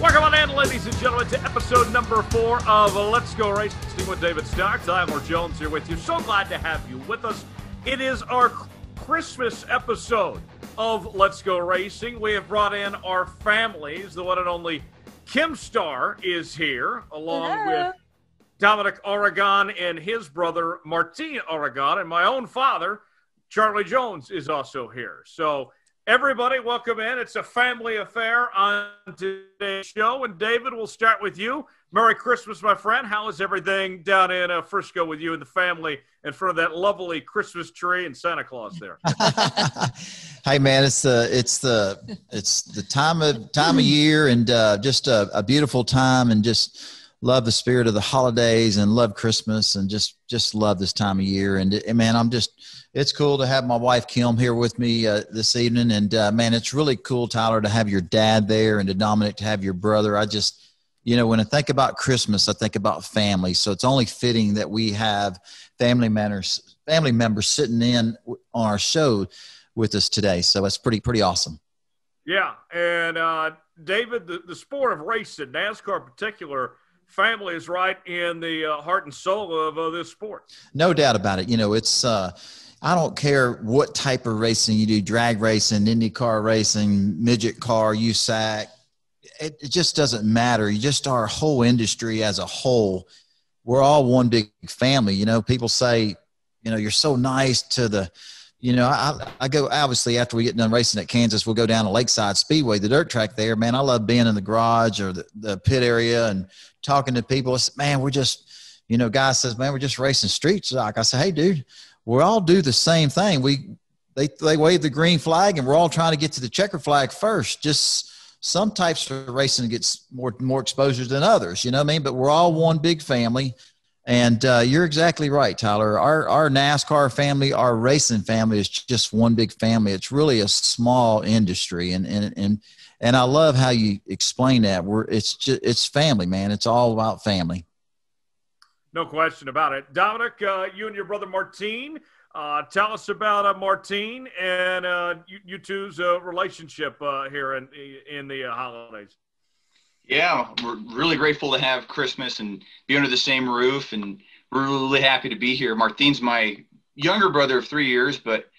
Welcome on in, ladies and gentlemen, to episode number four of Let's Go Racing with David Starr. I'm Mark Jones here with you. So glad to have you with us. It is our Christmas episode of Let's Go Racing. We have brought in our families. The one and only Kim Starr is here, along Hello. with Dominic Aragon and his brother Martin Aragon, and my own father, Charlie Jones, is also here. So, everybody, welcome in. It's a family affair on today's show. And David, we'll start with you. Merry Christmas, my friend. How is everything down in uh, Frisco with you and the family in front of that lovely Christmas tree and Santa Claus there? hey man, it's the it's the it's the time of time of year and uh, just a, a beautiful time and just love the spirit of the holidays and love Christmas and just just love this time of year and, and man, I'm just it's cool to have my wife Kim here with me uh, this evening and uh, man, it's really cool Tyler to have your dad there and to Dominic to have your brother. I just you know when I think about Christmas, I think about family, so it's only fitting that we have family members family members sitting in on our show with us today. So it's pretty pretty awesome. Yeah, and uh, David, the, the sport of racing, NASCAR in particular, family is right in the uh, heart and soul of uh, this sport. No doubt about it. You know, it's uh, I don't care what type of racing you do, drag racing, IndyCar racing, midget car, USAC. It, it just doesn't matter. You just our whole industry as a whole. We're all one big family. You know, people say, you know, you're so nice to the you know, I, I go obviously after we get done racing at Kansas, we'll go down to Lakeside Speedway, the dirt track there. Man, I love being in the garage or the, the pit area and talking to people. Man, we're just, you know, guy says, man, we're just racing streets. Like I say, hey, dude, we all do the same thing. We they they wave the green flag and we're all trying to get to the checker flag first. Just some types of racing gets more more exposure than others. You know what I mean? But we're all one big family. And uh, you're exactly right, Tyler. Our our NASCAR family, our racing family is just one big family. It's really a small industry, and and and and I love how you explain that. We're it's just it's family, man. It's all about family. No question about it. Dominic, uh, you and your brother Martine, uh, tell us about uh, Martine and uh, you, you two's uh, relationship uh, here in in the uh, holidays. Yeah, we're really grateful to have Christmas and be under the same roof, and we're really happy to be here. Martine's my younger brother of three years, but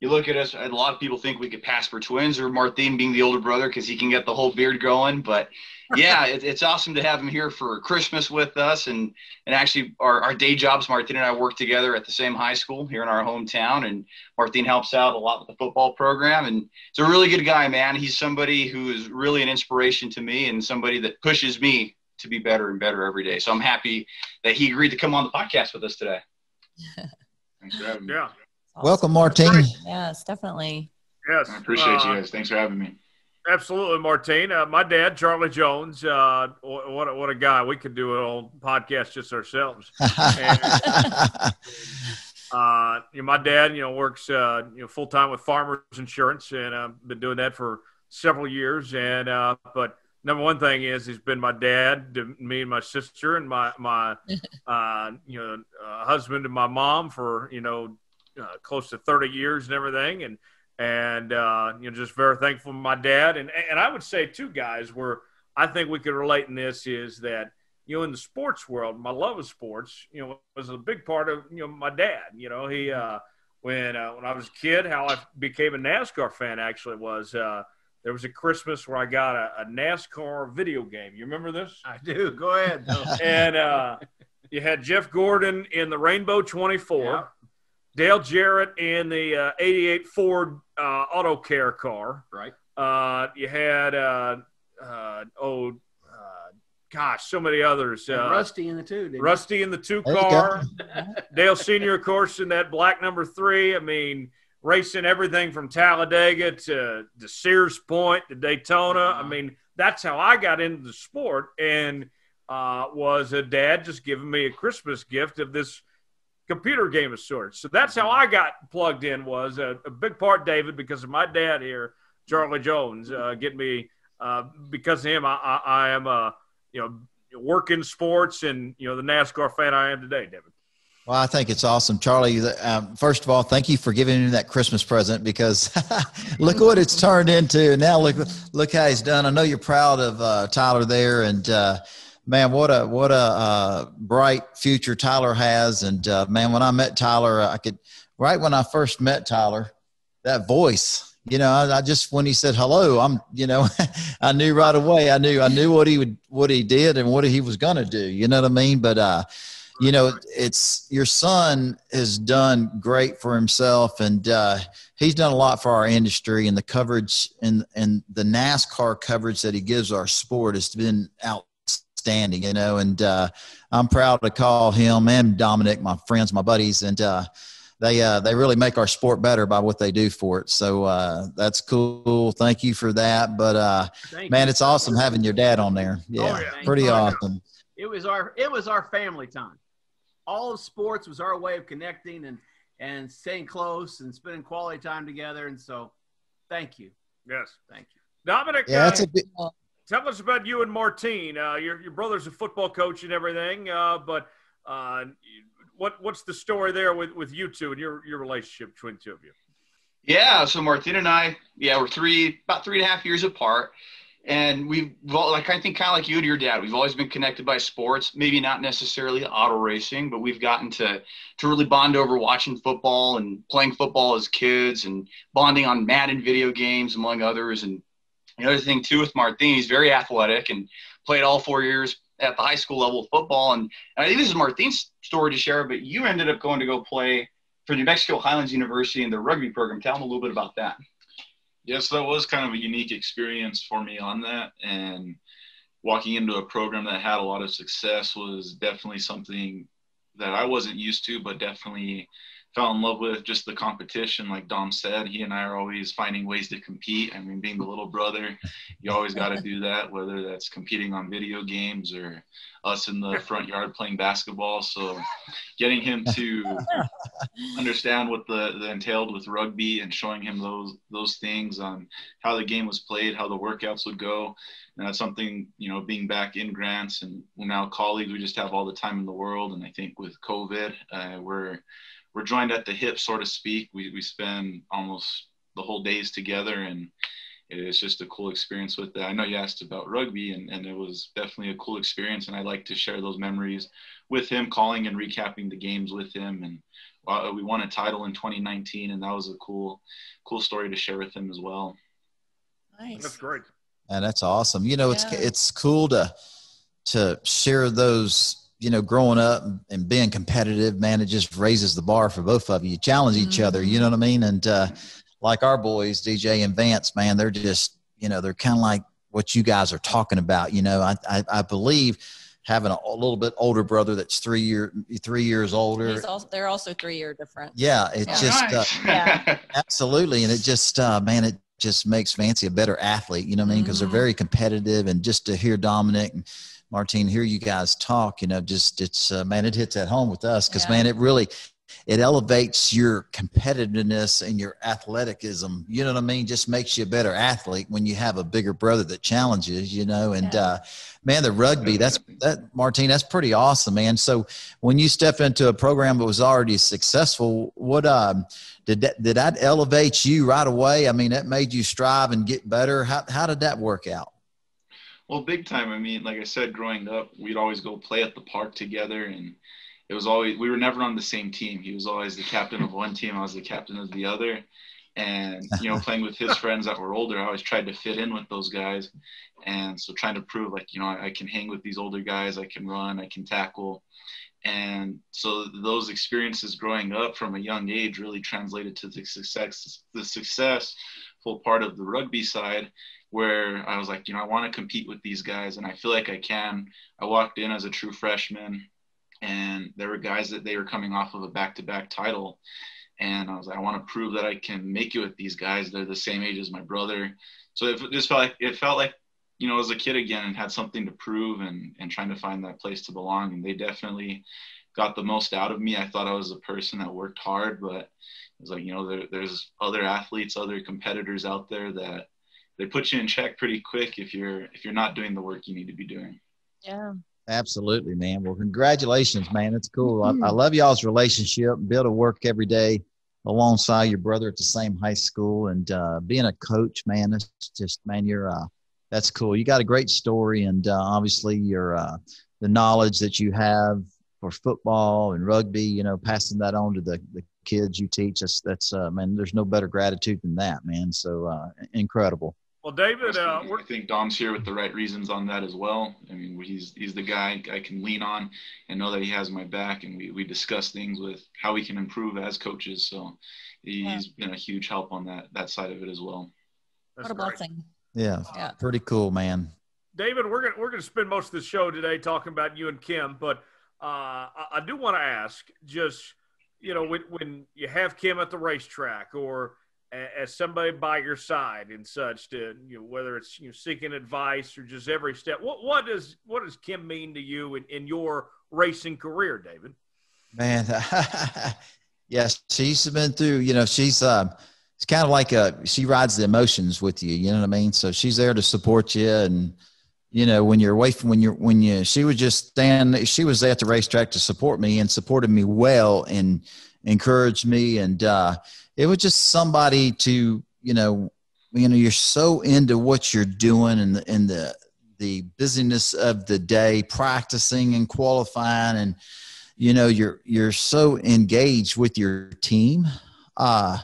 you look at us, and a lot of people think we could pass for twins, or Martine being the older brother because he can get the whole beard going. But yeah, it, it's awesome to have him here for Christmas with us, and and actually our, our day jobs. Martine and I work together at the same high school here in our hometown, and Martine helps out a lot with the football program, and he's a really good guy, man. He's somebody who is really an inspiration to me, and somebody that pushes me to be better and better every day. So I'm happy that he agreed to come on the podcast with us today. Thanks for having me. Yeah. Welcome, Martine. Yes, definitely. Yes. I appreciate uh, you guys. Thanks for having me. Absolutely, Martine. Uh, my dad, Charlie Jones. Uh, what a, what a guy! We could do an old podcast just ourselves. Uh, you know, my dad, you know, works uh, you know full time with Farmers Insurance, and I've been doing that for several years. And uh, but number one thing is he's been my dad to me and my sister, and my my uh, you know uh, husband and my mom for you know uh, close to thirty years and everything, and and uh, you know just very thankful for my dad. And and I would say two guys where I think we could relate in this is that you know, in the sports world, my love of sports, you know, was a big part of, you know, my dad. You know, he, uh, when, uh, when I was a kid, how I became a NASCAR fan actually was, uh, there was a Christmas where I got a, a NASCAR video game. You remember this? I do. Go ahead. and uh, you had Jeff Gordon in the Rainbow 24, Yeah. Dale Jarrett in the uh, 88 Ford uh, Auto Care car. right. Uh, you had, uh, uh, oh, uh, gosh, so many others. Uh, Rusty in the two. Didn't he? Rusty in the two There you go. car. Dale Senior, of course, in that black number three. I mean, racing everything from Talladega to, to Sears Point to Daytona. I mean, that's how I got into the sport, and uh, was a dad just giving me a Christmas gift of this computer game of sorts. So that's how I got plugged in. Was a, a big part, David, because of my dad here, Charlie Jones, uh, getting me. Uh, because of him, I, I, I am a you know working sports and you know the NASCAR fan I am today, David. Well, I think it's awesome, Charlie. Um, first of all, thank you for giving me that Christmas present because look what it's turned into. Now look, look how he's done. I know you're proud of uh, Tyler there, and uh, man, what a what a uh, bright future Tyler has. And uh, man, when I met Tyler, I could right when I first met Tyler, that voice. You know, I, I just when he said hello, I'm you know, I knew right away. I knew I knew what he would what he did and what he was gonna do. You know what I mean? But uh, you know, it's your son has done great for himself, and uh, he's done a lot for our industry. And the coverage and and the NASCAR coverage that he gives our sport has been outstanding. You know, and uh, I'm proud to call him and Dominic my friends, my buddies, and uh, they uh, they really make our sport better by what they do for it. So uh, that's cool. Thank you for that. But uh, man, it's awesome having your dad on there. Yeah, oh, yeah. pretty awesome. It was our it was our family time all of sports was our way of connecting and and staying close and spending quality time together. And so, thank you. Yes, thank you, Dominic. Yeah, uh, that's a bit. Tell us about you and Martine. Uh, your your brother's a football coach and everything, uh, but uh, what what's the story there with, with you two and your your relationship between the two of you? Yeah, so Martine and I, yeah, we're three about three and a half years apart and we've like I think kind of like you and your dad, we've always been connected by sports. Maybe not necessarily auto racing, but we've gotten to to really bond over watching football and playing football as kids, and bonding on Madden video games among others. And the other thing too with Martin, he's very athletic and played all four years at the high school level of football. And, and I think this is Martin's story to share, but you ended up going to go play for New Mexico Highlands University in the rugby program. Tell them a little bit about that yes, that was kind of a unique experience for me on that. And walking into a program that had a lot of success was definitely something that I wasn't used to, but definitely fell in love with just the competition. Like Dom said, he and I are always finding ways to compete. I mean, being the little brother, you always got to do that, whether that's competing on video games or us in the front yard playing basketball. So getting him to understand what the, the entailed with rugby and showing him those those things on how the game was played, how the workouts would go. And that's something, you know, being back in Grants and now colleagues, we just have all the time in the world. And I think with COVID, uh, we're we're joined at the hip, so to speak. We we spend almost the whole days together, and it's just a cool experience with that. I know you asked about rugby, and, and it was definitely a cool experience, and I like to share those memories with him, calling and recapping the games with him, and uh, we won a title in 2019, and that was a cool, cool story to share with him as well. Nice. That's great. And that's awesome. You know, yeah. it's it's cool to to share those you know, growing up and being competitive, man, it just raises the bar for both of you. You challenge each mm-hmm. other, you know what I mean? And uh, like our boys, DJ and Vance, man, they're just, you know, they're kind of like what you guys are talking about. You know, I, I, I believe having a, a, little bit older brother that's three year three years older. Also, they're also three year different. Yeah, it yeah. just uh, nice. uh, yeah. absolutely, and it just uh, man, it just makes Vance a better athlete. You know what I mean? Because mm-hmm. they're very competitive, and just to hear Dominic. And, Martine, hear you guys talk, you know, just it's uh, man, it hits at home with us because yeah. man, it really it elevates your competitiveness and your athleticism. You know what I mean? Just makes you a better athlete when you have a bigger brother that challenges. You know, and yeah. uh, man, the rugby that's that Martine, that's pretty awesome, man. So when you step into a program that was already successful, what um, did that did that elevate you right away? I mean, that made you strive and get better. How how did that work out? Well, big time. I mean, like I said, growing up, we'd always go play at the park together, and it was always we were never on the same team. He was always the captain of one team, I was the captain of the other. And you know, playing with his friends that were older, I always tried to fit in with those guys, and so trying to prove like you know I, I can hang with these older guys, I can run, I can tackle, and so those experiences growing up from a young age really translated to the success, the successful part of the rugby side where I was like, you know, I want to compete with these guys and I feel like I can. I walked in as a true freshman and there were guys that they were coming off of a back to back title. And I was like, I want to prove that I can make it with these guys. They're the same age as my brother. So it just felt like it felt like, you know, as a kid again and had something to prove and, and trying to find that place to belong. And they definitely got the most out of me. I thought I was a person that worked hard, but it was like, you know, there, there's other athletes, other competitors out there that they put you in check pretty quick if you're if you're not doing the work you need to be doing. Yeah. Absolutely, man. Well, congratulations, man. It's cool. I, I love y'all's relationship. Build a work every day alongside your brother at the same high school and uh, being a coach, man. It's just, man, you're uh, that's cool. You got a great story, and uh, obviously your uh, the knowledge that you have for football and rugby. You know, passing that on to the, the kids you teach. us. that's uh, man. There's no better gratitude than that, man. So uh, incredible. Well, David, uh, I think Dom's here with the right reasons on that as well. I mean, he's he's the guy I can lean on and know that he has my back, and we, we discuss things with how we can improve as coaches. So he's yeah. been a huge help on that that side of it as well. That's what a great. blessing! Yeah, yeah, pretty cool, man. David, we're gonna we're gonna spend most of the show today talking about you and Kim, but uh, I, I do want to ask, just you know, when when you have Kim at the racetrack or as somebody by your side and such to you know whether it's you know seeking advice or just every step what what does what does kim mean to you in, in your racing career david? Man yes she's been through you know she's um it's kind of like a she rides the emotions with you you know what i mean? So she's there to support you and you know when you're away from when you're when you she was just stand she was there at the racetrack to support me and supported me well and encouraged me and uh it was just somebody to you know you know you're so into what you're doing and the, the the busyness of the day practicing and qualifying and you know you're you're so engaged with your team. Uh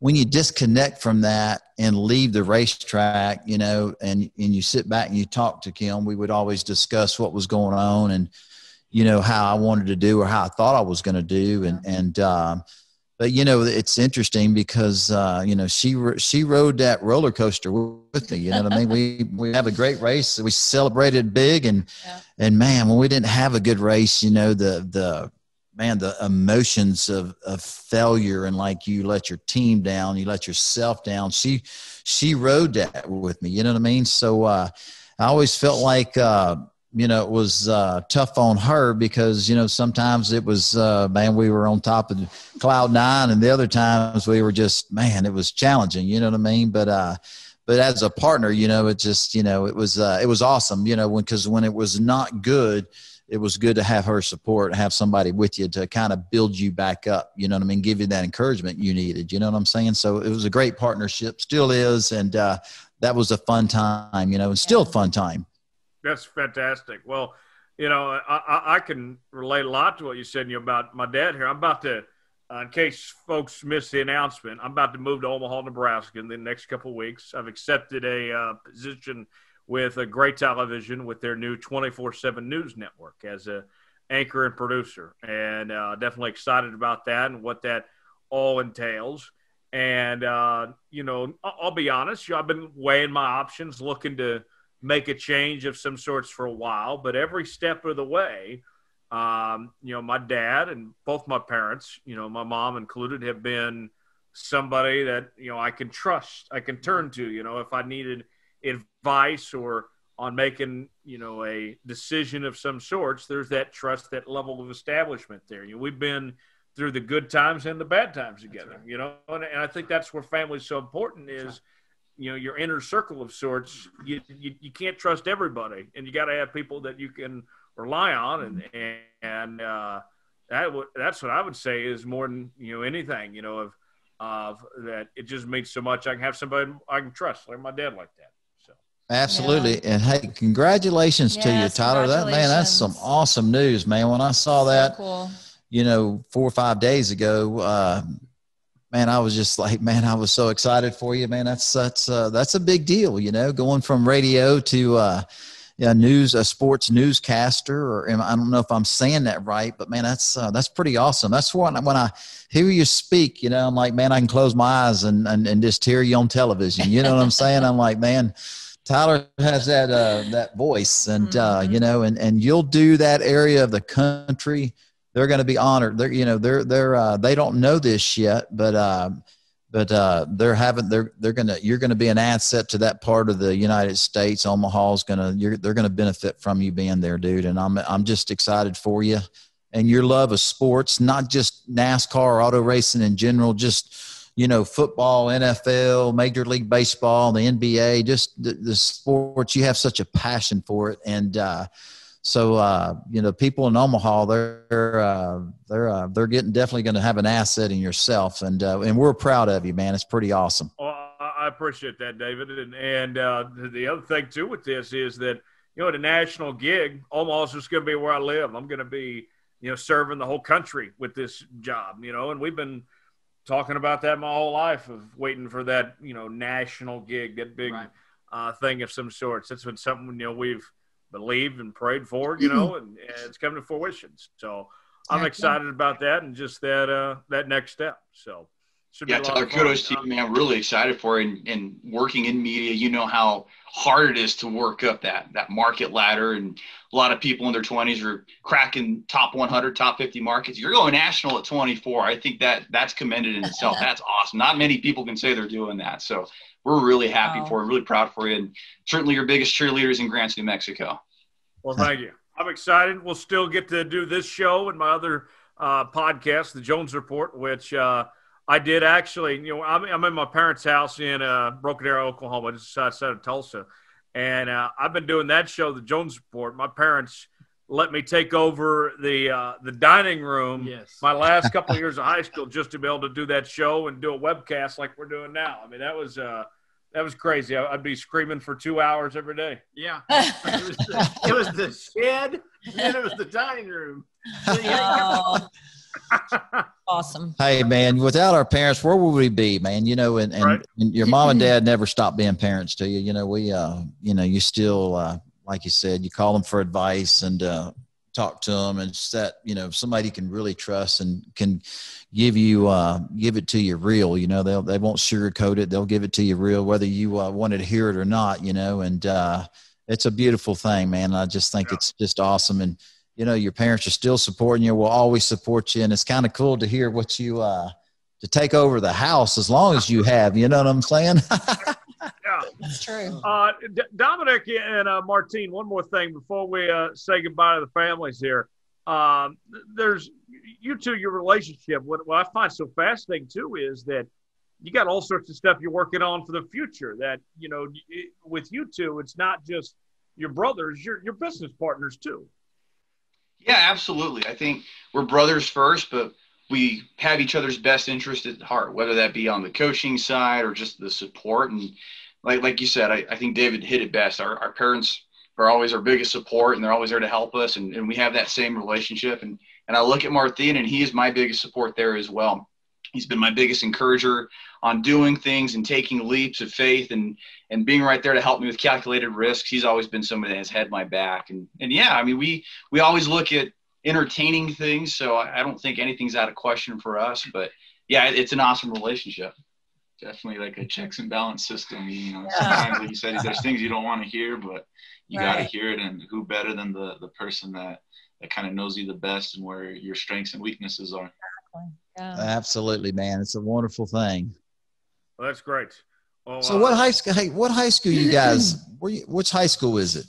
when you disconnect from that and leave the racetrack you know and and you sit back and you talk to kim we would always discuss what was going on and you know how i wanted to do or how i thought i was going to do and and um but you know it's interesting because uh, you know she she rode that roller coaster with me. You know what I mean? We we have a great race. We celebrated big, and yeah. and man, when we didn't have a good race, you know the the man the emotions of of failure and like you let your team down, you let yourself down. She she rode that with me. You know what I mean? So uh, I always felt like. Uh, you know, it was uh, tough on her because, you know, sometimes it was, uh, man, we were on top of cloud nine and the other times we were just, man, it was challenging, you know what I mean? But, uh, but as a partner, you know, it just, you know, it was, uh, it was awesome, you know, when, cause when it was not good, it was good to have her support, have somebody with you to kind of build you back up, you know what I mean? Give you that encouragement you needed, you know what I'm saying? So it was a great partnership, still is. And, uh, that was a fun time, you know, and still a fun time that's fantastic. Well, you know, I, I can relate a lot to what you said you know, about my dad here. I'm about to, uh, in case folks missed the announcement, I'm about to move to Omaha, Nebraska in the next couple of weeks. I've accepted a uh, position with a Gray Television with their new 24/7 news network as a anchor and producer, and uh, definitely excited about that and what that all entails. And uh, you know, I'll, I'll be honest, you know, I've been weighing my options, looking to make a change of some sorts for a while, but every step of the way, um, you know, my dad and both my parents, you know, my mom included, have been somebody that you know I can trust, I can turn to. You know, if I needed advice or on making you know a decision of some sorts, there's that trust, that level of establishment there. You know, we've been through the good times and the bad times together. Right. You know, and, and, I think that's where family is so important. Is you know your inner circle of sorts you you, you can't trust everybody and you got to have people that you can rely on and and uh, that w- that's what I would say is more than you know anything you know of of that it just means so much. I can have somebody I can trust like my dad like that so. Absolutely yeah. and hey congratulations yes, to you Tyler. That man that's some awesome news man. When I saw that so cool. you know four or five days ago uh, man, I was just like, man, I was so excited for you, man. That's that's uh, that's a big deal, you know, going from radio to uh, yeah, news, a sports newscaster, or I don't know if I'm saying that right, but man, that's uh, that's pretty awesome. That's when when I hear you speak, you know, I'm like, man, I can close my eyes and and, and just hear you on television. You know what I'm saying? I'm like, man. Tyler has that uh, that voice, and uh, mm-hmm. you know, and and you'll do that area of the country they're going to be honored. They're you know they're they're uh, they don't know this yet, but uh, but uh, they're having they're they're gonna you're gonna be an asset to that part of the United States. Omaha's gonna you're, they're gonna benefit from you being there, dude. And I'm I'm just excited for you and your love of sports, not just NASCAR, or auto racing in general, just you know football, NFL, Major League Baseball, the NBA, just the, the sports. You have such a passion for it, and uh, so uh, you know, people in Omaha, they're uh, they're uh, they're getting definitely going to have an asset in yourself, and uh, and we're proud of you, man. It's pretty awesome. Well, I appreciate that, David. And and uh, the other thing too with this is that you know, at a national gig, Omaha's just going to be where I live. I'm going to be you know serving the whole country with this job. You know, and we've been talking about that my whole life of waiting for that you know national gig, that big right. uh, thing of some sorts. That's been something you know we've believed and prayed for, you know, and, and it's coming to fruition. So I'm excited about that and just that uh, that next step. So yeah, Tyler, kudos to you, man. I'm really excited for it. And, and, working in media, you know how hard it is to work up that that market ladder. And a lot of people in their 20s are cracking top 100, top 50 markets. You're going national at 24. I think that that's commended in itself. that's awesome. Not many people can say they're doing that. So we're really happy wow. for you, really proud for you, and certainly your biggest cheerleaders in Grants, New Mexico. Well, thank you. I'm excited. We'll still get to do this show and my other uh, podcast, the Jones Report, which uh, I did actually. You know, I'm, I'm in my parents' house in uh, Broken Arrow, Oklahoma, just outside of Tulsa, and uh, I've been doing that show, the Jones Report. My parents let me take over the uh, the dining room yes. my last couple of years of high school just to be able to do that show and do a webcast like we're doing now. I mean, that was uh, that was crazy. I'd be screaming for two hours every day. Yeah, it was the, it was the shed, and it was the dining room. oh. awesome. Hey man, without our parents, where would we be, man? You know, and, and, right. and, your mom and dad never stopped being parents to you. You know, we, uh, you know, you still, uh, like you said, you call them for advice and uh, talk to them, and set, you know, somebody you can really trust and can give you, uh, give it to you real. You know, they'll they won't sugarcoat it; they'll give it to you real, whether you uh, wanted to hear it or not. You know, and uh, it's a beautiful thing, man. I just think yeah. it's just awesome, and you know, your parents are still supporting you. Will always support you, and it's kind of cool to hear what you. uh to take over the house as long as you have. You know what I'm saying? yeah, that's true. Uh, D- Dominic and uh, Martine, one more thing before we uh, say goodbye to the families here. Um, there's you two, your relationship. What, what I find so fascinating too is that you got all sorts of stuff you're working on for the future. That you know, with you two, it's not just your brothers, your your business partners too. Yeah, absolutely. I think we're brothers first, but we have each other's best interest at heart, whether that be on the coaching side or just the support. And like like you said, I, I think David hit it best. Our, our parents are always our biggest support and they're always there to help us and, and we have that same relationship. And and I look at Martin and he is my biggest support there as well. He's been my biggest encourager on doing things and taking leaps of faith and and being right there to help me with calculated risks. He's always been somebody that has had my back. And and yeah, I mean we we always look at entertaining things. So I don't think anything's out of question for us. But yeah, it's an awesome relationship. Definitely like a checks and balance system. You know, sometimes like you said, there's things you don't want to hear, but you right. got to hear it. And who better than the the person that that kind of knows you the best and where your strengths and weaknesses are. Yeah. Absolutely, man. It's a wonderful thing. Well, that's great. Well, so, uh, what high school? Hey, what high school you guys? where you, which high school is it?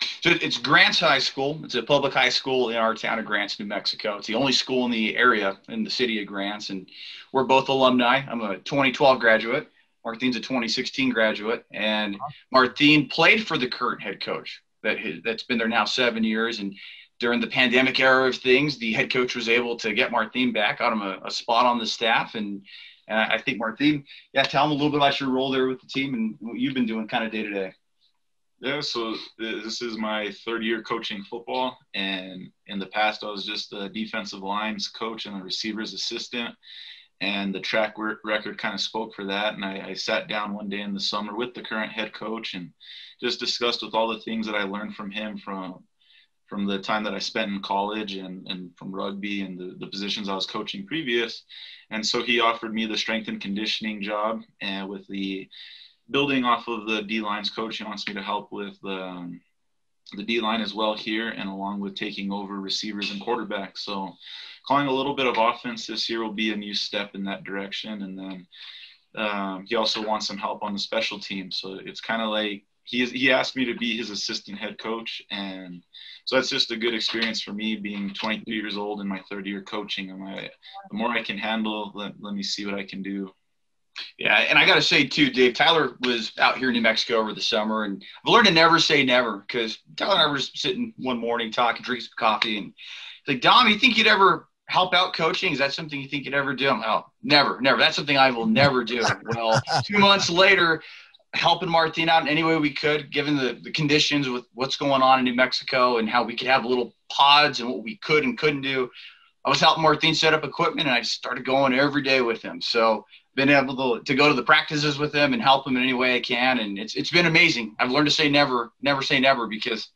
So it's Grants High School. It's a public high school in our town of Grants, New Mexico. It's the only school in the area in the city of Grants, and we're both alumni. I'm a 2012 graduate. Martine's a 2016 graduate, and uh-huh. Martine played for the current head coach that that's been there now seven years. And during the pandemic era of things, the head coach was able to get Martine back, got him a, a spot on the staff, and and I think Martine, yeah, tell him a little bit about your role there with the team and what you've been doing kind of day to day. Yeah, so this is my third year coaching football, and in the past I was just the defensive lines coach and the receivers assistant, and the track record kind of spoke for that. And I, I, sat down one day in the summer with the current head coach and just discussed with all the things that I learned from him from from the time that I spent in college and, and from rugby and the, the positions I was coaching previous. And so he offered me the strength and conditioning job and with the building off of the D lines coach, he wants me to help with the um, the D line as well here, and along with taking over receivers and quarterbacks. So, calling a little bit of offense this year will be a new step in that direction. And then um, he also wants some help on the special team. So it's kind of like he he asked me to be his assistant head coach, and so that's just a good experience for me being 23 years old in my third year coaching. And my the more I can handle, let, let me see what I can do Yeah, and I got to say too, Dave. Tyler was out here in New Mexico over the summer, and I've learned to never say never because Tyler and I were sitting one morning talking, drinking some coffee, and he's like, "Dom, you think you'd ever help out coaching? Is that something you think you'd ever do?" I'm, oh, never, never. That's something I will never do. well, two months later, helping Martine out in any way we could, given the, the conditions with what's going on in New Mexico and how we could have little pods and what we could and couldn't do. I was helping Martine set up equipment, and I started going every day with him. So been able to, to go to the practices with them and help them in any way I can. And it's, it's been amazing. I've learned to say never, never say never because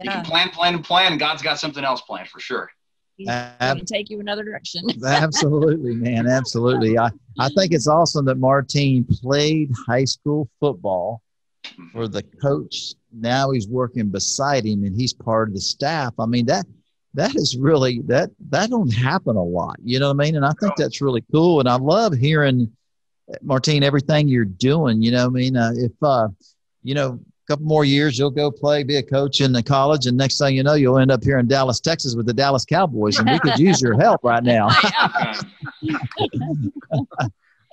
yeah. you can plan, plan, and plan. And God's got something else planned for sure. He's going to take you another direction. absolutely, man. Absolutely. I, I think it's awesome that Martine played high school football for the coach. Now he's working beside him and he's part of the staff. I mean, that, that is really that that don't happen a lot you know what i mean? And i think that's really cool and i love hearing martine everything you're doing you know what i mean? Uh, if uh you know a couple more years you'll go play be a coach in the college and next thing you know you'll end up here in dallas texas with the dallas cowboys and we could use your help right now.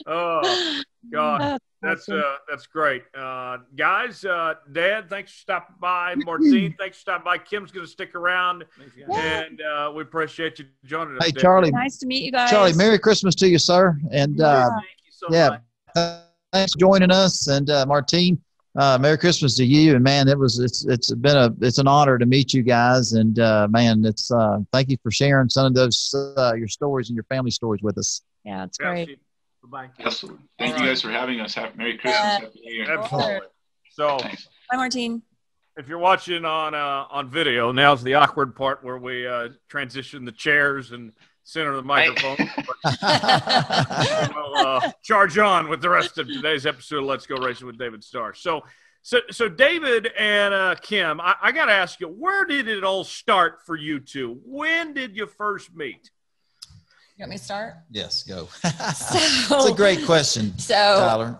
Oh god that's uh, that's great, uh, guys. Uh, Dad, thanks for stopping by. Martine, thanks for stopping by. Kim's going to stick around, and uh, we appreciate you joining us. Hey, Charlie, nice to meet you guys. Charlie, Merry Christmas to you, sir, and uh, so yeah, thanks for joining us. And uh, Martine, uh, Merry Christmas to you. And man, it was it's it's been a it's an honor to meet you guys. And uh, man, it's uh, thank you for sharing some of those uh, your stories and your family stories with us. Yeah, it's great. Bye. Absolutely. Thank you guys for having us. Happy Merry Christmas. Uh, Happy New Year. Absolutely. So, Thanks. Bye, Martine. If you're watching on uh, on video, now's the awkward part where we uh, transition the chairs and center the microphone. we'll uh, charge on with the rest of today's episode of Let's Go Racing with David Starr. So, so, so David and uh, Kim, I, I got to ask you, where did it all start for you two? When did you first meet? You want me to start? Yes, go. So, it's a great question, so Tyler.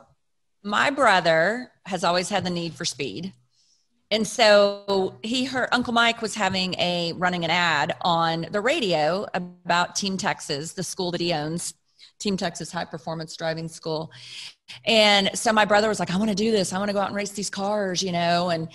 my brother has always had the need for speed. And so he heard Uncle Mike was having a running an ad on the radio about Team Texas, the school that he owns, Team Texas High Performance Driving School. And so my brother was like, I want to do this. I want to go out and race these cars, you know. And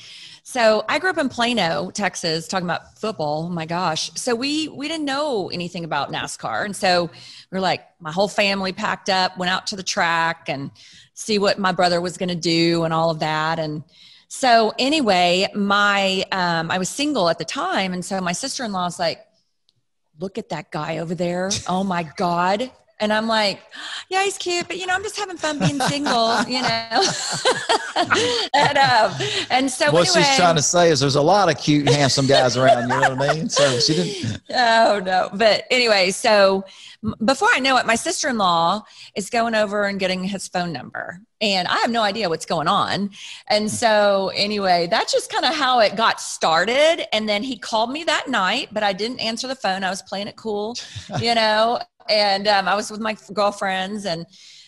so I grew up in Plano, Texas, talking about football. Oh my gosh. So we we didn't know anything about NASCAR. And so we are like, my whole family packed up, went out to the track and see what my brother was going to do and all of that. And so anyway, my um, I was single at the time, and so my sister in law was like, "Look at that guy over there! Oh my God!" And I'm like, yeah, he's cute, but you know, I'm just having fun being single, you know. and, um, and so what anyway, she's trying to say is there's a lot of cute, handsome guys around. You know what I mean? So she didn't. Oh no, but anyway, so before I know it, my sister-in-law is going over and getting his phone number, and I have no idea what's going on. And so anyway, that's just kind of how it got started. And then he called me that night, but I didn't answer the phone. I was playing it cool, you know and um, I was with my girlfriends and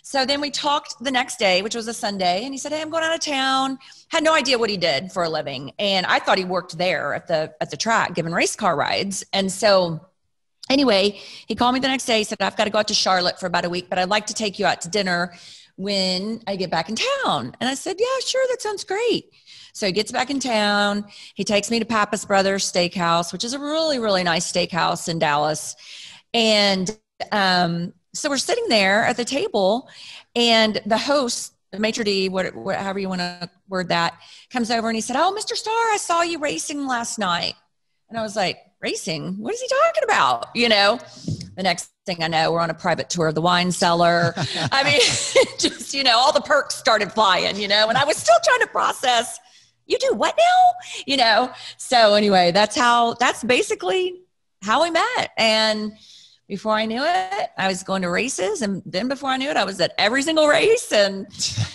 so then we talked the next day, which was a Sunday, and he said, "Hey, I'm going out of town." Had no idea what he did for a living, and I thought he worked there at the at the track, giving race car rides. And so, anyway, he called me the next day. He Said, "I've got to go out to Charlotte for about a week, but I'd like to take you out to dinner when I get back in town." And I said, "Yeah, sure, that sounds great." So he gets back in town. He takes me to Pappas Brothers Steakhouse, which is a really really nice steakhouse in Dallas, and um, so we're sitting there at the table, and the host, the maitre d, what, what, however you want to word that, comes over and he said, "Oh, Mr. Starr, I saw you racing last night," and I was like, "Racing? What is he talking about?" You know. The next thing I know, we're on a private tour of the wine cellar. I mean, just you know, all the perks started flying. You know, and I was still trying to process. You do what now? You know. So anyway, that's how. That's basically how we met, and before I knew it, I was going to races. And then before I knew it, I was at every single race. And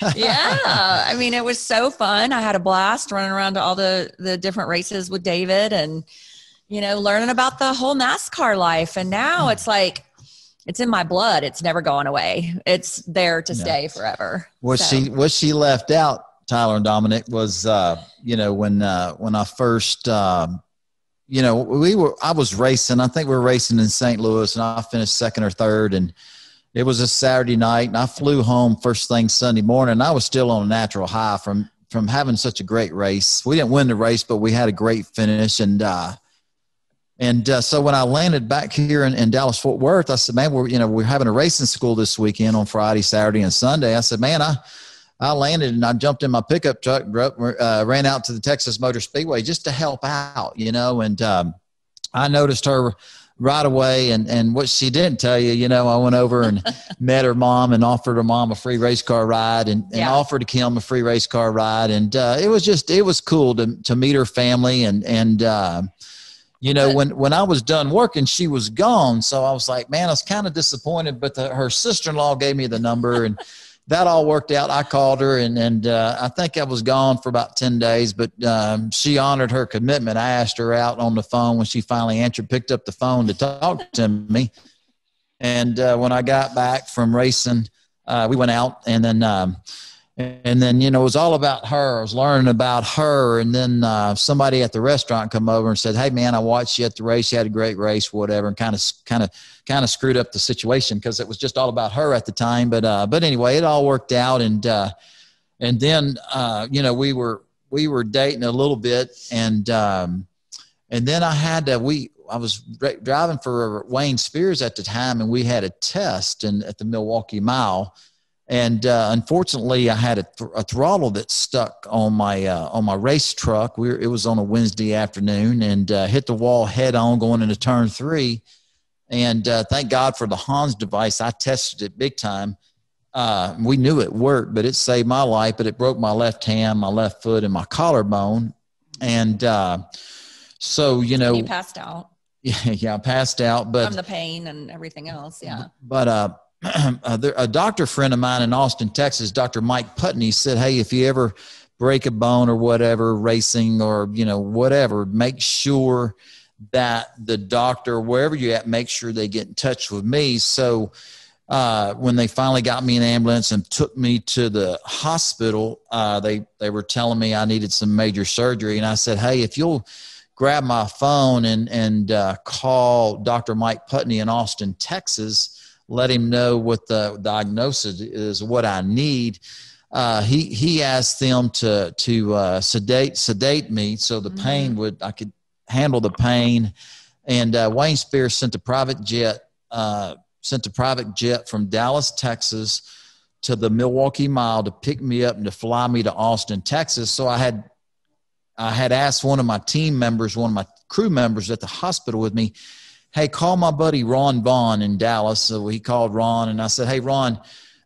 yeah, I mean, it was so fun. I had a blast running around to all the, the different races with David and, you know, learning about the whole NASCAR life. And now it's like, it's in my blood. It's never going away. It's there to stay forever. What so. she, what she left out, Tyler and Dominic was, uh, you know, when, uh, when I first, um, you know, we were, I was racing, I think we were racing in St. Louis and I finished second or third. And, it was a Saturday night, and I flew home first thing Sunday morning. And I was still on a natural high from from having such a great race. We didn't win the race, but we had a great finish, and uh, and uh, so when I landed back here in, in, Dallas Fort Worth, I said, "Man, we're you know we're having a racing school this weekend on Friday, Saturday, and Sunday." I said, "Man, I." I landed and I jumped in my pickup truck, uh, ran out to the Texas Motor Speedway just to help out, you know. And um, I noticed her right away. And, and what she didn't tell you, you know, I went over and met her mom and offered her mom a free race car ride and, and yeah. offered Kim a free race car ride. And uh, it was just, it was cool to, to meet her family. And, and, uh, you know, when, when I was done working, she was gone. So I was like, man, I was kind of disappointed, but the, her sister-in-law gave me the number and that all worked out. I called her, and and uh, I think I was gone for about ten days, but um, she honored her commitment. I asked her out on the phone when she finally answered, picked up the phone to talk to me, and uh, when I got back from racing, uh, we went out, and then. Um, and then you know it was all about her. I was learning about her, and then uh, somebody at the restaurant come over and said, "Hey man, I watched you at the race. You had a great race, whatever." And kind of, kind of, kind of screwed up the situation because it was just all about her at the time. But uh, but anyway, it all worked out, and uh, and then uh, you know we were we were dating a little bit, and um, and then I had to we I was driving for Wayne Spears at the time, and we had a test and at the Milwaukee Mile and uh, unfortunately, I had a, th- a, throttle that stuck on my uh, on my race truck. We were, it was on a Wednesday afternoon, and uh, hit the wall head on going into turn three. And uh, thank God for the Hans device. I tested it big time. Uh, we knew it worked, but it saved my life. But it broke my left hand, my left foot, and my collarbone. And uh, so, you know, you passed out. Yeah, yeah, I passed out, but from the pain and everything else. Yeah. But a doctor friend of mine in Austin, Texas, Dr. Mike Putney said, Hey, if you ever break a bone or whatever, racing or, you know, whatever, make sure that the doctor, wherever you're at, make sure they get in touch with me. So, uh, when they finally got me an ambulance and took me to the hospital, uh, they, they were telling me I needed some major surgery. And I said, Hey, if you'll grab my phone and, and uh, call Dr. Mike Putney in Austin, Texas, let him know what the diagnosis is, what I need. Uh, he he asked them to to uh, sedate sedate me so the mm-hmm. pain would I could handle the pain. And uh, Wayne Spears sent a private jet uh, sent a private jet from Dallas, Texas, to the Milwaukee Mile to pick me up and to fly me to Austin, Texas. So I had I had asked one of my team members, one of my crew members at the hospital with me hey, call my buddy Ron Vaughn in Dallas. So he called Ron and I said, hey, Ron,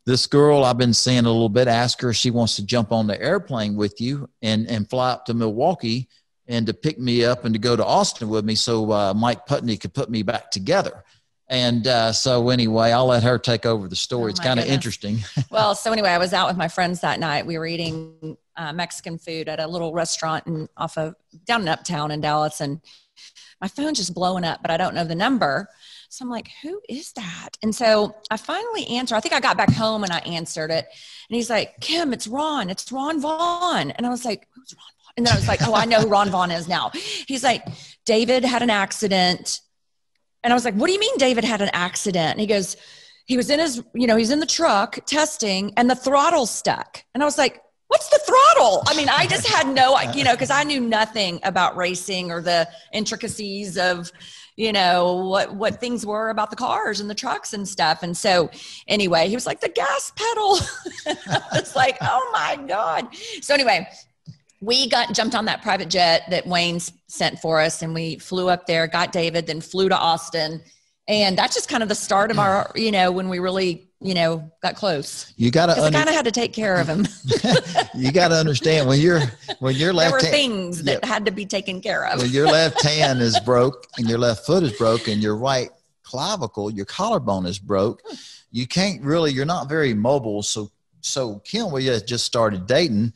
this girl I've been seeing a little bit, ask her if she wants to jump on the airplane with you and, and fly up to Milwaukee and to pick me up and to go to Austin with me so uh, Mike Putney could put me back together. And uh, so, anyway, I'll let her take over the story. Oh, it's kind of interesting. well, so anyway, I was out with my friends that night. We were eating uh, Mexican food at a little restaurant in, off of down in Uptown in Dallas, and my phone's just blowing up, but I don't know the number. So I'm like, who is that? And so I finally answer. I think I got back home and I answered it. And he's like, Kim, it's Ron. It's Ron Vaughn. And I was like, who's Ron Vaughn? And then I was like, oh, I know who Ron Vaughn is now. He's like, David had an accident. And I was like, what do you mean David had an accident? And he goes, he was in his, you know, he's in the truck testing and the throttle stuck. And I was like, what's the throttle? I mean, I just had no, you know, because I knew nothing about racing or the intricacies of, you know, what what things were about the cars and the trucks and stuff. And so, anyway, he was like the gas pedal. it's like, oh my god. So anyway. We got jumped on that private jet that Wayne sent for us, and we flew up there. Got David, then flew to Austin, and that's just kind of the start of our, you know, when we really you know, got close. You got to. Under- I kind of had to take care of him. you got to understand when you're when your left. There were hand, things that yeah, had to be taken care of. when your left hand is broke and your left foot is broke and your right clavicle, your collarbone is broke, you can't really. You're not very mobile. So so Kim, we just started dating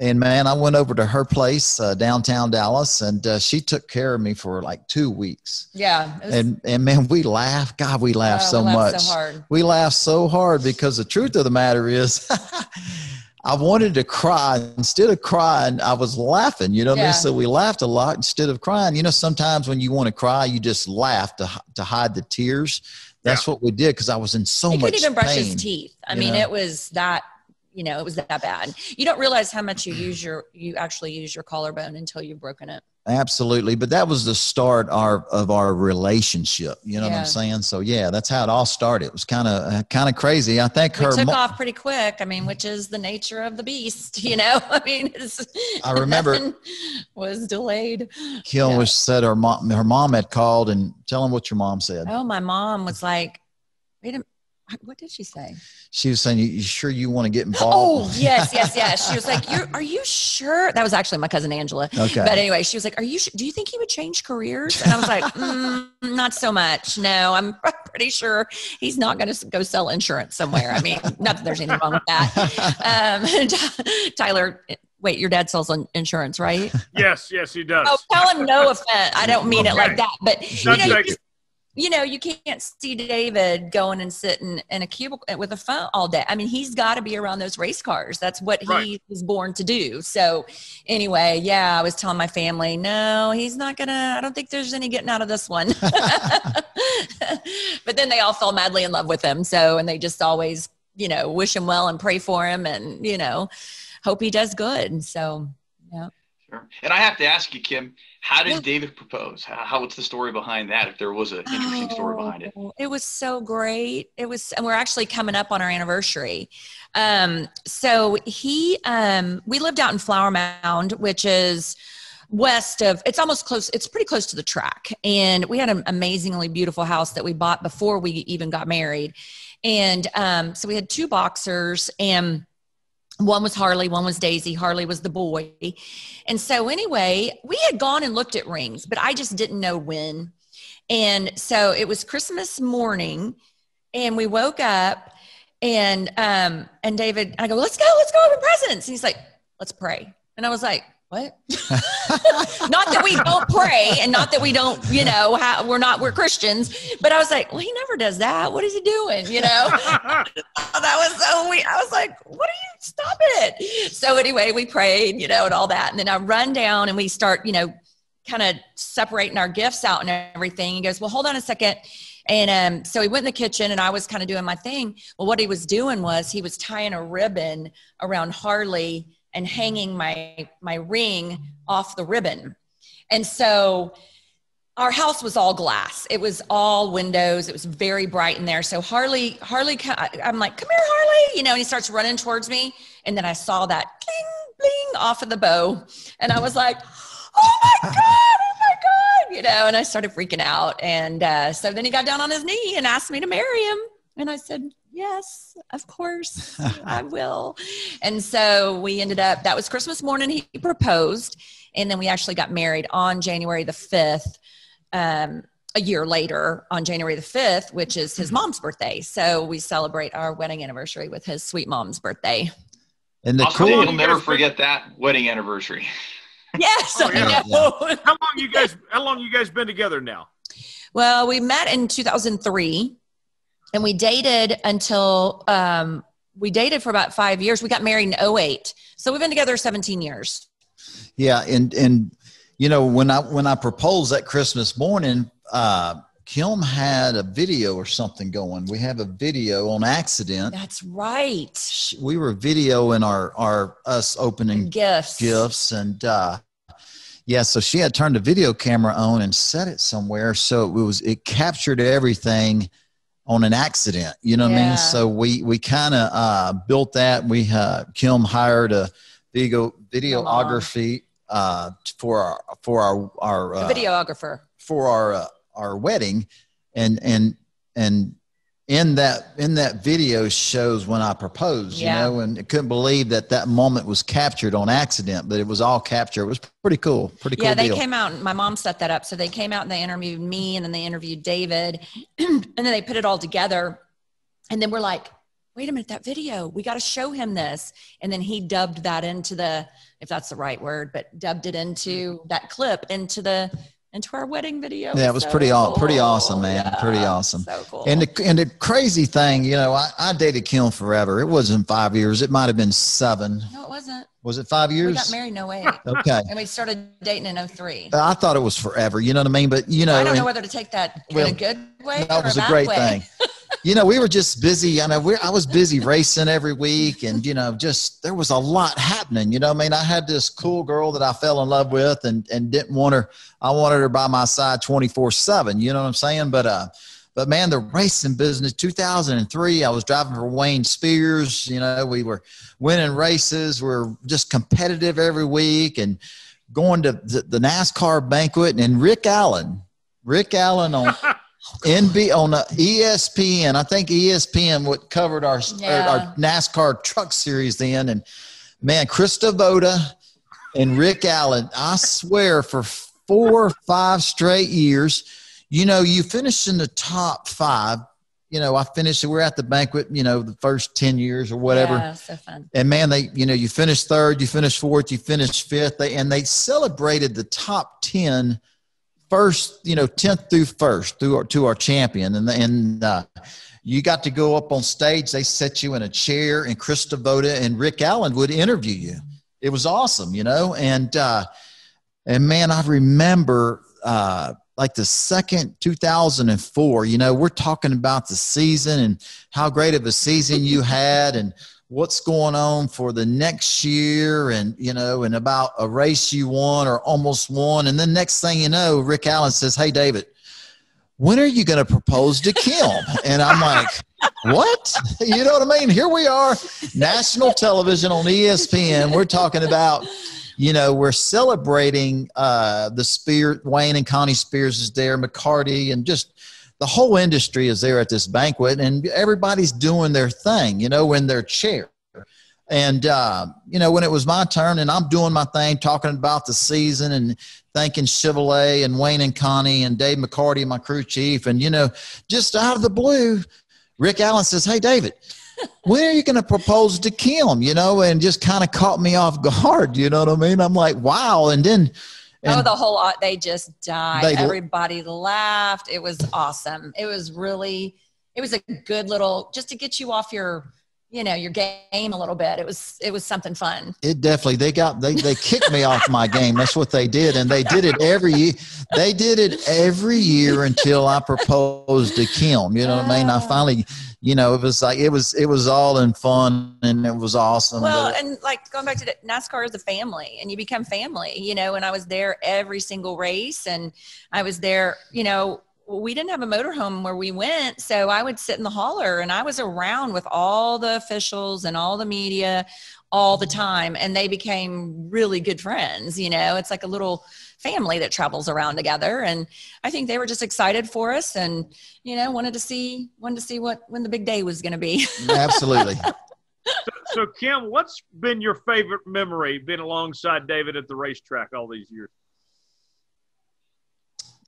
and man, I went over to her place uh, downtown Dallas, and uh, she took care of me for like two weeks. Yeah, was, and and man, we laughed. God, we laughed oh, so we laughed much. So hard. We laughed so hard because the truth of the matter is, I wanted to cry. Instead of crying, I was laughing. You know what yeah. I mean? So we laughed a lot instead of crying. You know, sometimes when you want to cry, you just laugh to to hide the tears That's what we did because I was in so he much couldn't even brush his teeth. I mean, know? it was that you know it was that bad. You don't realize how much you use your you actually use your collarbone until you've broken it. Absolutely, but that was the start our, of our relationship. You know what I'm saying? So yeah, that's how it all started. It was kind of kind of crazy. I think We her. took mo- off pretty quick. I mean, which is the nature of the beast. You know, I mean, it's, I remember- was delayed. Kill Yeah. was said her mom her mom had called and tell him what your mom said. Oh, my mom was like, "Wait a minute." What did she say? She was saying, "You, you sure you want to get involved?" Oh yes, yes, yes. She was like, "You're, are you sure?" That was actually my cousin Angela. Okay. But anyway, she was like, "Are you? Su- do you think he would change careers?" And I was like, mm, "Not so much. No, I'm pretty sure he's not going to go sell insurance somewhere. I mean, not that there's anything wrong with that." Um, Tyler, wait, your dad sells on insurance, right? Yes, yes, he does. Oh, tell him no offense. I don't mean it like that, but you know, you, like- just- you know, you can't see David going and sitting in a cubicle eh, with a phone all day. I mean, he's got to be around those race cars. That's what he Right. was born to do. So, anyway, yeah, I was telling my family, no, he's not gonna. I don't think there's any getting out of this one. but then they all fell madly in love with him. So, and they just always, you know, wish him well and pray for him, and you know, hope he does good. So, yeah. Sure. And I have to ask you, Kim, how did Yeah. David propose? How, how what's the story behind that? If there was an interesting story behind it. Oh, It was so great. It was, and we're actually coming up on our anniversary. Um, so he, um, we lived out in Flower Mound, which is west of, it's almost close, it's pretty close to the track. And we had an amazingly beautiful house that we bought before we even got married. And um, so we had two boxers and one was Harley, one was Daisy. Harley was the boy. And so, anyway, we had gone and looked at rings, but I just didn't know when. And so it was Christmas morning, and we woke up, and um, and David, I go, let's go, let's go open presents. And he's like, let's pray. And I was like, what? not that we don't pray, and not that we don't, you know, ha- we're not we're Christians, but I was like, well, he never does that. What is he doing? You know. Oh, that was so weird. I was like, what are you stop it? So anyway, we prayed, you know, and all that. And then I run down and we start, you know, kind of separating our gifts out and everything. He goes, Well, hold on a second. And um, so he went in the kitchen and I was kind of doing my thing. Well, what he was doing was he was tying a ribbon around Harley and hanging my my ring off the ribbon. And so our house was all glass. It was all windows. It was very bright in there. So Harley, Harley, I'm like, come here, Harley, you know, and he starts running towards me. And then I saw that bling, bling off of the bow. And I was like, oh my God, oh my God, you know, and I started freaking out. And uh, so then he got down on his knee and asked me to marry him. And I said, yes, of course, I will. And so we ended up, that was Christmas morning, he proposed. And then we actually got married on January the 5th um, a year later on January the 5th, which is his mom's birthday. So we celebrate our wedding anniversary with his sweet mom's birthday. And the cool, you'll never forget that wedding anniversary. Yes, Oh, yeah. I know. how long you guys? How long you guys been together now? Well, we met in 2003 and we dated until um, we dated for about five years. We got married in 08. So we've been together 17 years. yeah, and and you know when I when I proposed that Christmas morning, uh, Kim had a video or something going. We have a video on accident. That's right. We were videoing our our us opening Gifts. gifts and uh yeah so she had turned the video camera on and set it somewhere so it was it captured everything on an accident you know what i mean? So we we kind of uh built that. We uh kim hired a video videography uh for our for our our uh, videographer. for our uh, our wedding. And and and in that in that video shows when I proposed, Yeah. you know, and I couldn't believe that that moment was captured on accident, but it was all captured. It was pretty cool, pretty cool yeah, they deal. came out. My mom set that up. So they came out and they interviewed me, and then they interviewed David, and then they put it all together. And then we're like, wait a minute, that video, we got to show him this. And then he dubbed that into the, if that's the right word, but dubbed it into mm-hmm. that clip into the into our wedding video. Yeah, it was So pretty aw- pretty awesome, man. Pretty awesome. So cool. And the, and the crazy thing, you know, I, I dated Kim forever. It wasn't five years. It might have been seven. no, it wasn't. Was it five years? We got married in 08. Okay. and we started dating in 03. I thought it was forever. You know what I mean? But you know, I don't know whether to take that Well, in a good way or that was a great way. thing. you know, we were just busy. I know we I was busy racing every week, and you know, just there was a lot happening. You know, I mean, I had this cool girl that I fell in love with, and and didn't want her. I wanted her by my side twenty four seven. You know what I'm saying? But uh, but man, the racing business. 2003, I was driving for Wayne Spears. You know, we were winning races. We are just competitive every week, and going to the, the NASCAR banquet. And Rick Allen, Rick Allen on NB on uh, ESPN. I think ESPN what covered our, Yeah. our NASCAR Truck Series then, and man, Krista Voda and Rick Allen. I swear, for four or five straight years, you know, you finish in the top five. You know, I finished. We're at the banquet. You know, the first ten years or whatever. Yeah, so fun. And man, they, you know, you finished third, you finished fourth, you finished fifth. They, and they celebrated the top 10 first, you know, 10th through first through our, to our champion. And, and, uh, you got to go up on stage. They set you in a chair and Krista Voda and Rick Allen would interview you. It was awesome, you know? And, uh, and man, I remember, uh, like the second 2004, you know, we're talking about the season and how great of a season you had and what's going on for the next year and, you know, and about a race you won or almost won. And then next thing you know, Rick Allen says, Hey, David, when are you going to propose to Kim? And I'm like, what? You know what I mean? Here we are, national television on ESPN. We're talking about, you know, we're celebrating uh, the Spear, Wayne and Connie Spears is there, McCarty, and just the whole industry is there at this banquet, and everybody's doing their thing, you know, in their chair. And, uh, you know, when it was my turn and I'm doing my thing, talking about the season and thanking Chevrolet and Wayne and Connie and Dave McCarty, my crew chief. And, you know, just out of the blue, Rick Allen says, Hey, David, when are you going to propose to Kim? You know, and just kind of caught me off guard. You know what I mean? I'm like, wow. And then, oh, the whole lot, they just died. They- Everybody laughed. It was awesome. It was really, it was a good little, just to get you off your, you know, your game a little bit. It was, it was something fun. it definitely they got they they kicked me off my game that's what they did and they did it every year they did it every year until i proposed to kim you know what i mean i Ah. finally you know it was like it was it was all in fun and it was awesome Well, but- and like going back to the, NASCAR is a family, and you become family, you know. And I was there every single race, and I was there, you know. We didn't have a motorhome where we went, so I would sit in the hauler, and I was around with all the officials and all the media all the time, and they became really good friends. You know, it's like a little family that travels around together, and I think they were just excited for us, and you know, wanted to see wanted to see what when the big day was going to be. absolutely So, Kim, what's been your favorite memory being alongside David at the racetrack all these years?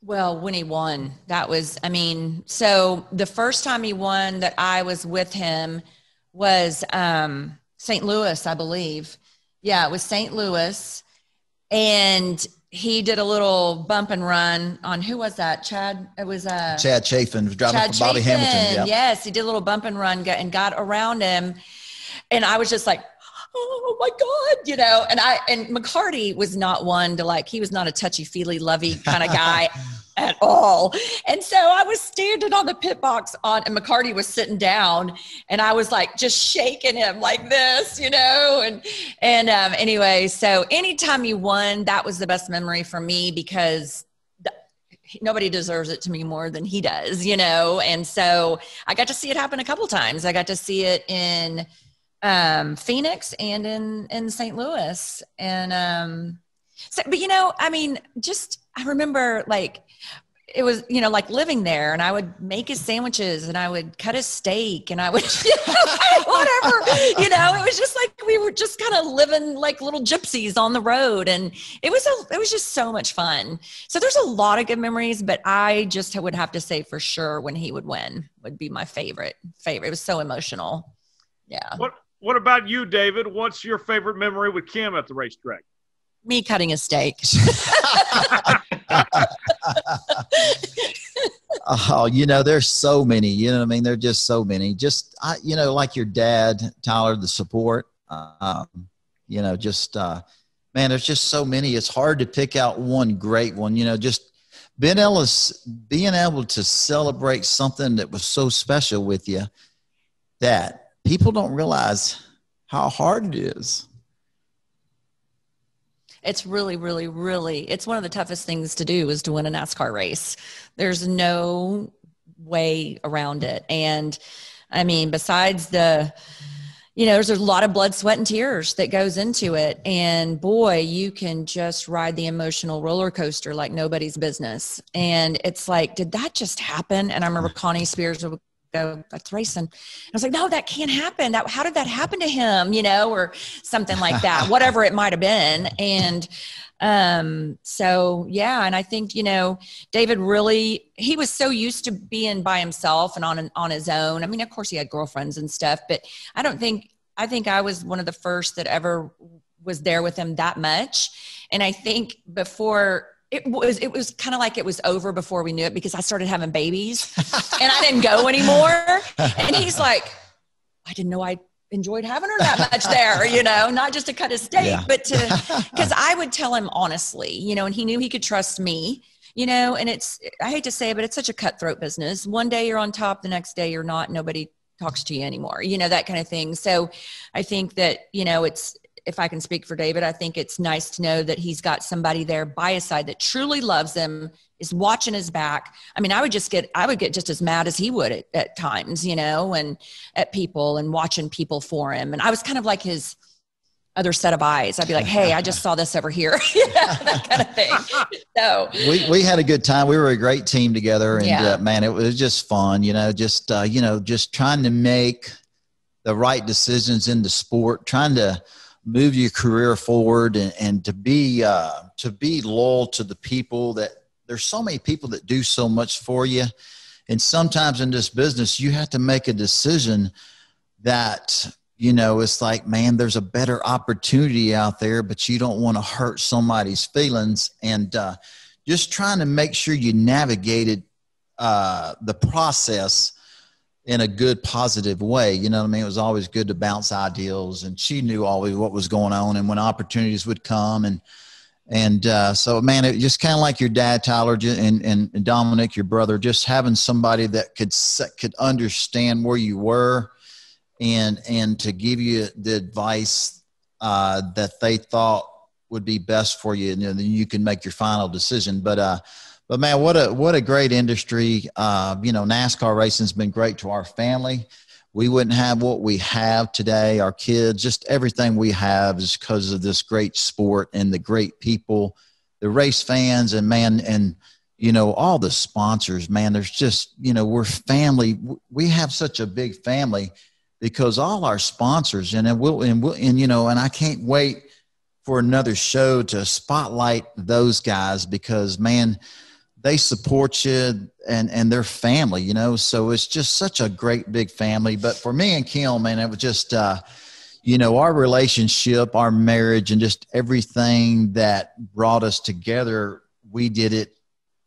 Well, when he won, that was, I mean, so the first time he won that I was with him was um, St. Louis, I believe. Yeah, it was St. Louis. And he did a little bump and run on who was that? Chad? It was uh, chad Chaffin was driving Chad for bobby Chaffin. hamilton yeah Yes, he did a little bump and run and got around him. And I was just like, oh my God, you know. And I and McCarty was not one to like, he was not a touchy-feely, lovey kind of guy at all. And so I was standing on the pit box on and McCarty was sitting down and I was like just shaking him like this, you know. And and um anyway, so anytime he won, that was the best memory for me because nobody deserves it to me more than he does, you know? And so I got to see it happen a couple times. I got to see it in um, Phoenix and in, in St. Louis. And, um, so, but you know, I mean, just, I remember like, it was, you know, like living there and I would make his sandwiches and I would cut his steak and I would, whatever, you know, it was just like we were just kind of living like little gypsies on the road. And it was, a, it was just so much fun. So there's a lot of good memories, but I just would have to say for sure when he would win would be my favorite, favorite. It was so emotional. Yeah. What What about you, David? What's your favorite memory with Kim at the racetrack? Me cutting a steak. oh, you know, there's so many. You know what I mean? There's just so many. Just, I, you know, like your dad, Tyler, the support. Um, you know, just uh, man, there's just so many. It's hard to pick out one great one. You know, just being able to, being able to celebrate something that was so special with you that people don't realize how hard it is. It's really, really, really, it's one of the toughest things to do is to win a NASCAR race. There's no way around it. And I mean, besides the, you know, there's a lot of blood, sweat, and tears that goes into it. And boy, you can just ride the emotional roller coaster like nobody's business. And it's like, did that just happen? And I remember Connie Spears would go, that's racing. I was like, no, that can't happen. That, how did that happen to him? You know, or something like that, whatever it might have been. And, um, so yeah. And I think, you know, David really, he was so used to being by himself and on, on his own. I mean, of course he had girlfriends and stuff, but I don't think, I think I was one of the first that ever was there with him that much. And I think before it was it was kind of like it was over before we knew it because I started having babies and I didn't go anymore. And he's like, I didn't know I enjoyed having her that much there, you know, not just to cut a steak, yeah. but to because I would tell him honestly, you know, and he knew he could trust me, you know, and it's I hate to say it, but it's such a cutthroat business. One day you're on top, the next day you're not, nobody talks to you anymore, you know, that kind of thing. So I think that, you know, it's if I can speak for David, I think it's nice to know that he's got somebody there by his side that truly loves him, is watching his back. I mean, I would just get, I would get just as mad as he would at, at times, you know, and at people and watching people for him. And I was kind of like his other set of eyes. I'd be like, hey, I just saw this over here, that kind of thing. So we, we had a good time. We were a great team together. And yeah. uh, man, it was just fun, you know, just, uh, you know, just trying to make the right decisions in the sport, trying to, move your career forward and, and to be uh, to be loyal to the people that there's so many people that do so much for you. And sometimes in this business you have to make a decision that you know it's like man there's a better opportunity out there but you don't want to hurt somebody's feelings. And uh, just trying to make sure you navigated uh, the process in a good positive way you know what i mean? It was always good to bounce ideals and she knew always what was going on and when opportunities would come and and uh, so man it just kind of like your dad tyler and, and, dominic your brother just having somebody that could could understand where you were and and to give you the advice uh, that they thought would be best for you and then you can make your final decision but uh but man, what a what a great industry. Uh, you know, NASCAR racing's been great to our family. We wouldn't have what we have today. Our kids, just everything we have is because of this great sport and the great people, the race fans, and man, and you know all the sponsors. Man, there's just you know we're family. We have such a big family because all our sponsors, and and we'll and we'll and you know, and I can't wait for another show to spotlight those guys because man they support you and and their family you know? So it's just such a great big family. But for me and kim man it was just uh you know our relationship our marriage and just everything that brought us together we did it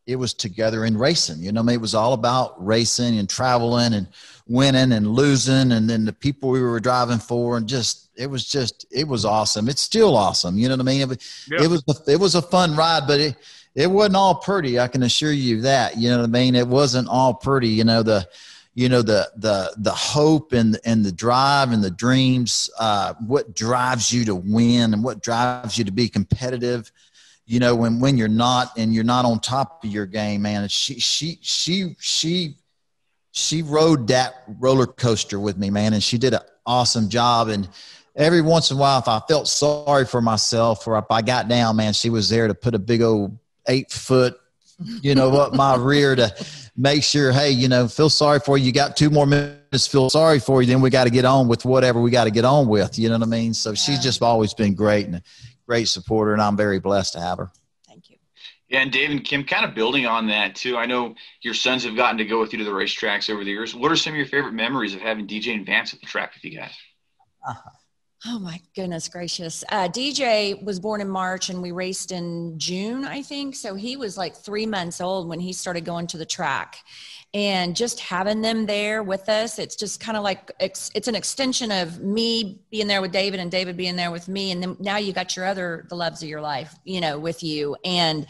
it was together in racing you know? I mean, it was all about racing and traveling and winning and losing and then the people we were driving for and just it was just it was awesome. It's still awesome you know what i mean? It, yeah. it was a, it was a fun ride but it it wasn't all pretty. I can assure you that. You know what I mean? It wasn't all pretty. You know the, you know the the the hope and and the drive and the dreams. Uh, what drives you to win and what drives you to be competitive. You know when when you're not and you're not on top of your game, man. She she she she she rode that roller coaster with me, man, and she did an awesome job. And every once in a while, if I felt sorry for myself or if I got down, man, she was there to put a big old eight foot, you know, up my rear to make sure, hey, you know, feel sorry for you. You got two more minutes, feel sorry for you. Then we got to get on with whatever we got to get on with. You know what I mean? So yeah. she's just always been great and a great supporter, and I'm very blessed to have her. Thank you. Yeah, and Dave and Kim, kind of building on that too. I know your sons have gotten to go with you to the racetracks over the years. What are some of your favorite memories of having DJ and Vance at the track with you guys? Uh-huh. Oh my goodness gracious. Uh, DJ was born in March and we raced in June, I think. So he was like three months old when he started going to the track. And just having them there with us, it's just kind of like it's, it's an extension of me being there with David and David being there with me. And then now you got your other, the loves of your life, you know, with you. And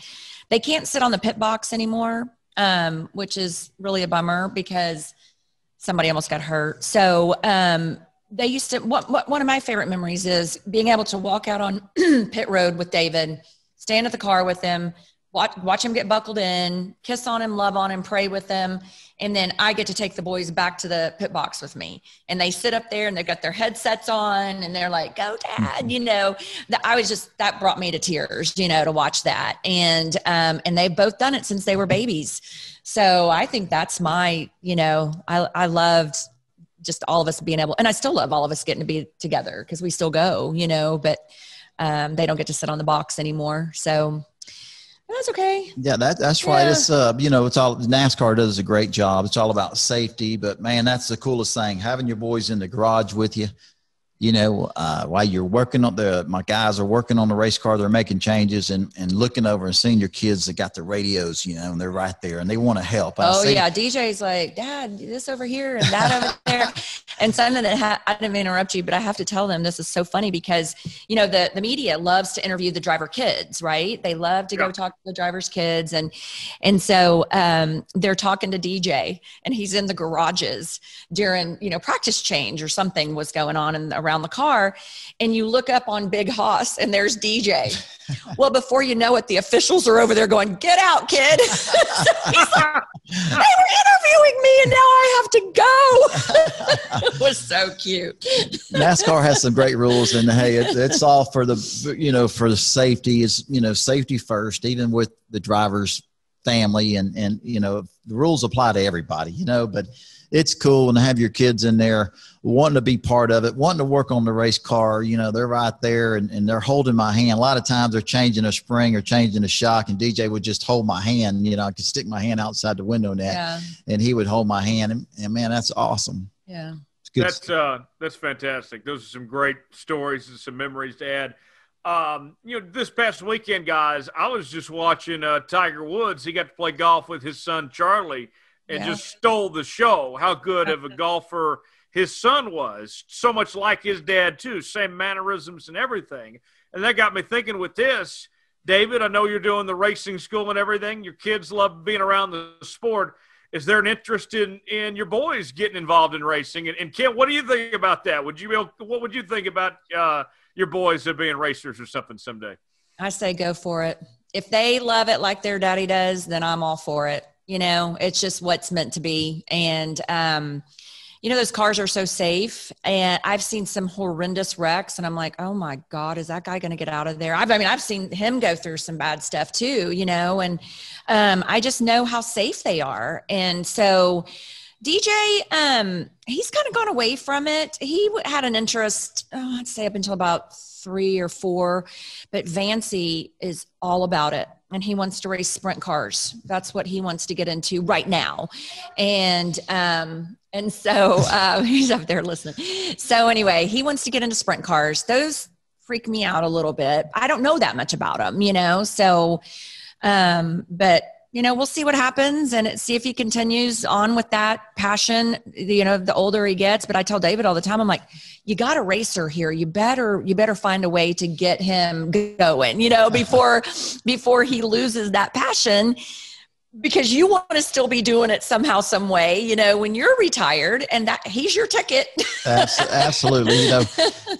they can't sit on the pit box anymore, um, which is really a bummer because somebody almost got hurt. So, um, they used to what, what, one of my favorite memories is being able to walk out on pit road with david stand at the car with him watch, watch him get buckled in kiss on him love on him pray with them and then i get to take the boys back to the pit box with me. And they sit up there and they've got their headsets on and they're like go dad you know? That i was just that brought me to tears you know to watch that. And um and they've both done it since they were babies. So i think that's my you know i i loved just all of us being able, and I still love all of us getting to be together because we still go, you know, but um, they don't get to sit on the box anymore. So that's okay. Yeah, that, that's yeah. right. It's uh, you know, it's all NASCAR does a great job. It's all about safety, but man, that's the coolest thing. Having your boys in the garage with you, you know, uh, while you're working on the, my guys are working on the race car, they're making changes and, and looking over and seeing your kids that got the radios, you know, and they're right there and they want to help. I oh see, yeah. DJ's like, dad, this over here and that over there. And something that ha- I didn't interrupt you, but I have to tell them this is so funny because, you know, the, the media loves to interview the driver kids, right? They love to yeah. go talk to the driver's kids. And, and so um, they're talking to DJ and he's in the garages during, you know, practice change or something was going on and around around the car and you look up on Big Hoss and there's DJ. well, before you know it, the officials are over there going, Get out, kid. they were interviewing me and now I have to go. it was so cute. NASCAR has some great rules and hey, it, it's all for the, you know, for the safety is, you know, safety first, even with the driver's family and, and, you know, the rules apply to everybody, you know, but it's cool and have your kids in there wanting to be part of it, wanting to work on the race car. You know, they're right there and, and they're holding my hand. A lot of times they're changing a spring or changing a shock, and DJ would just hold my hand. You know, I could stick my hand outside the window net, yeah. and he would hold my hand. And, and man, that's awesome. Yeah. That's uh, that's fantastic. Those are some great stories and some memories to add. Um, you know, this past weekend, guys, I was just watching uh, Tiger Woods. He got to play golf with his son Charlie, and yeah. just stole the show. How good of a golfer his son was. So much like his dad, too. Same mannerisms and everything. And that got me thinking with this. David, I know you're doing the racing school and everything. Your kids love being around the sport. Is there an interest in, in your boys getting involved in racing? And, and Kim, what do you think about that? Would you able, what would you think about uh, your boys being racers or something someday? I say go for it. If they love it like their daddy does, then I'm all for it you know it's just what's meant to be. And um you know those cars are so safe. And i've seen some horrendous wrecks and i'm like oh my god is that guy going to get out of there? I've, i mean i've seen him go through some bad stuff too you know and um, i just know how safe they are. And so dj um, he's kind of gone away from it. He had an interest oh, i'd say up until about three or four but vancy is all about it and he wants to race sprint cars. That's what he wants to get into right now. And um, and so uh, he's up there listening. So anyway, he wants to get into sprint cars. Those freak me out a little bit. I don't know that much about them, you know. So, um, but you know, we'll see what happens and see if he continues on with that passion, you know, the older he gets. But I tell David all the time, I'm like, you got a racer here. You better, you better find a way to get him going, you know, before, before he loses that passion because you want to still be doing it somehow, some way, you know, when you're retired and that he's your ticket. Absolutely. You know,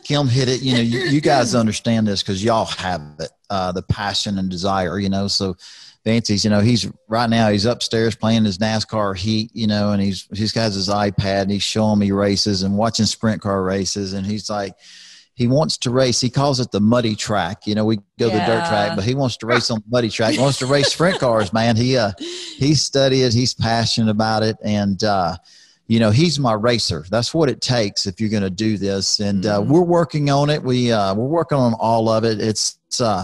Kim hit it, you know, you, you guys understand this because y'all have it, uh, the passion and desire, you know, so, Vancy's, you know, he's right now he's upstairs playing his NASCAR heat, you know, and he's he's got his iPad and he's showing me races and watching sprint car races, and he's like, he wants to race. He calls it the muddy track. You know, we go yeah. the dirt track, but he wants to race on the muddy track. He wants to race sprint cars, man. He uh he's studied, he's passionate about it, and uh, you know, he's my racer. That's what it takes if you're going to do this, and uh, mm-hmm. we're working on it. We uh, we're working on all of it. It's, it's uh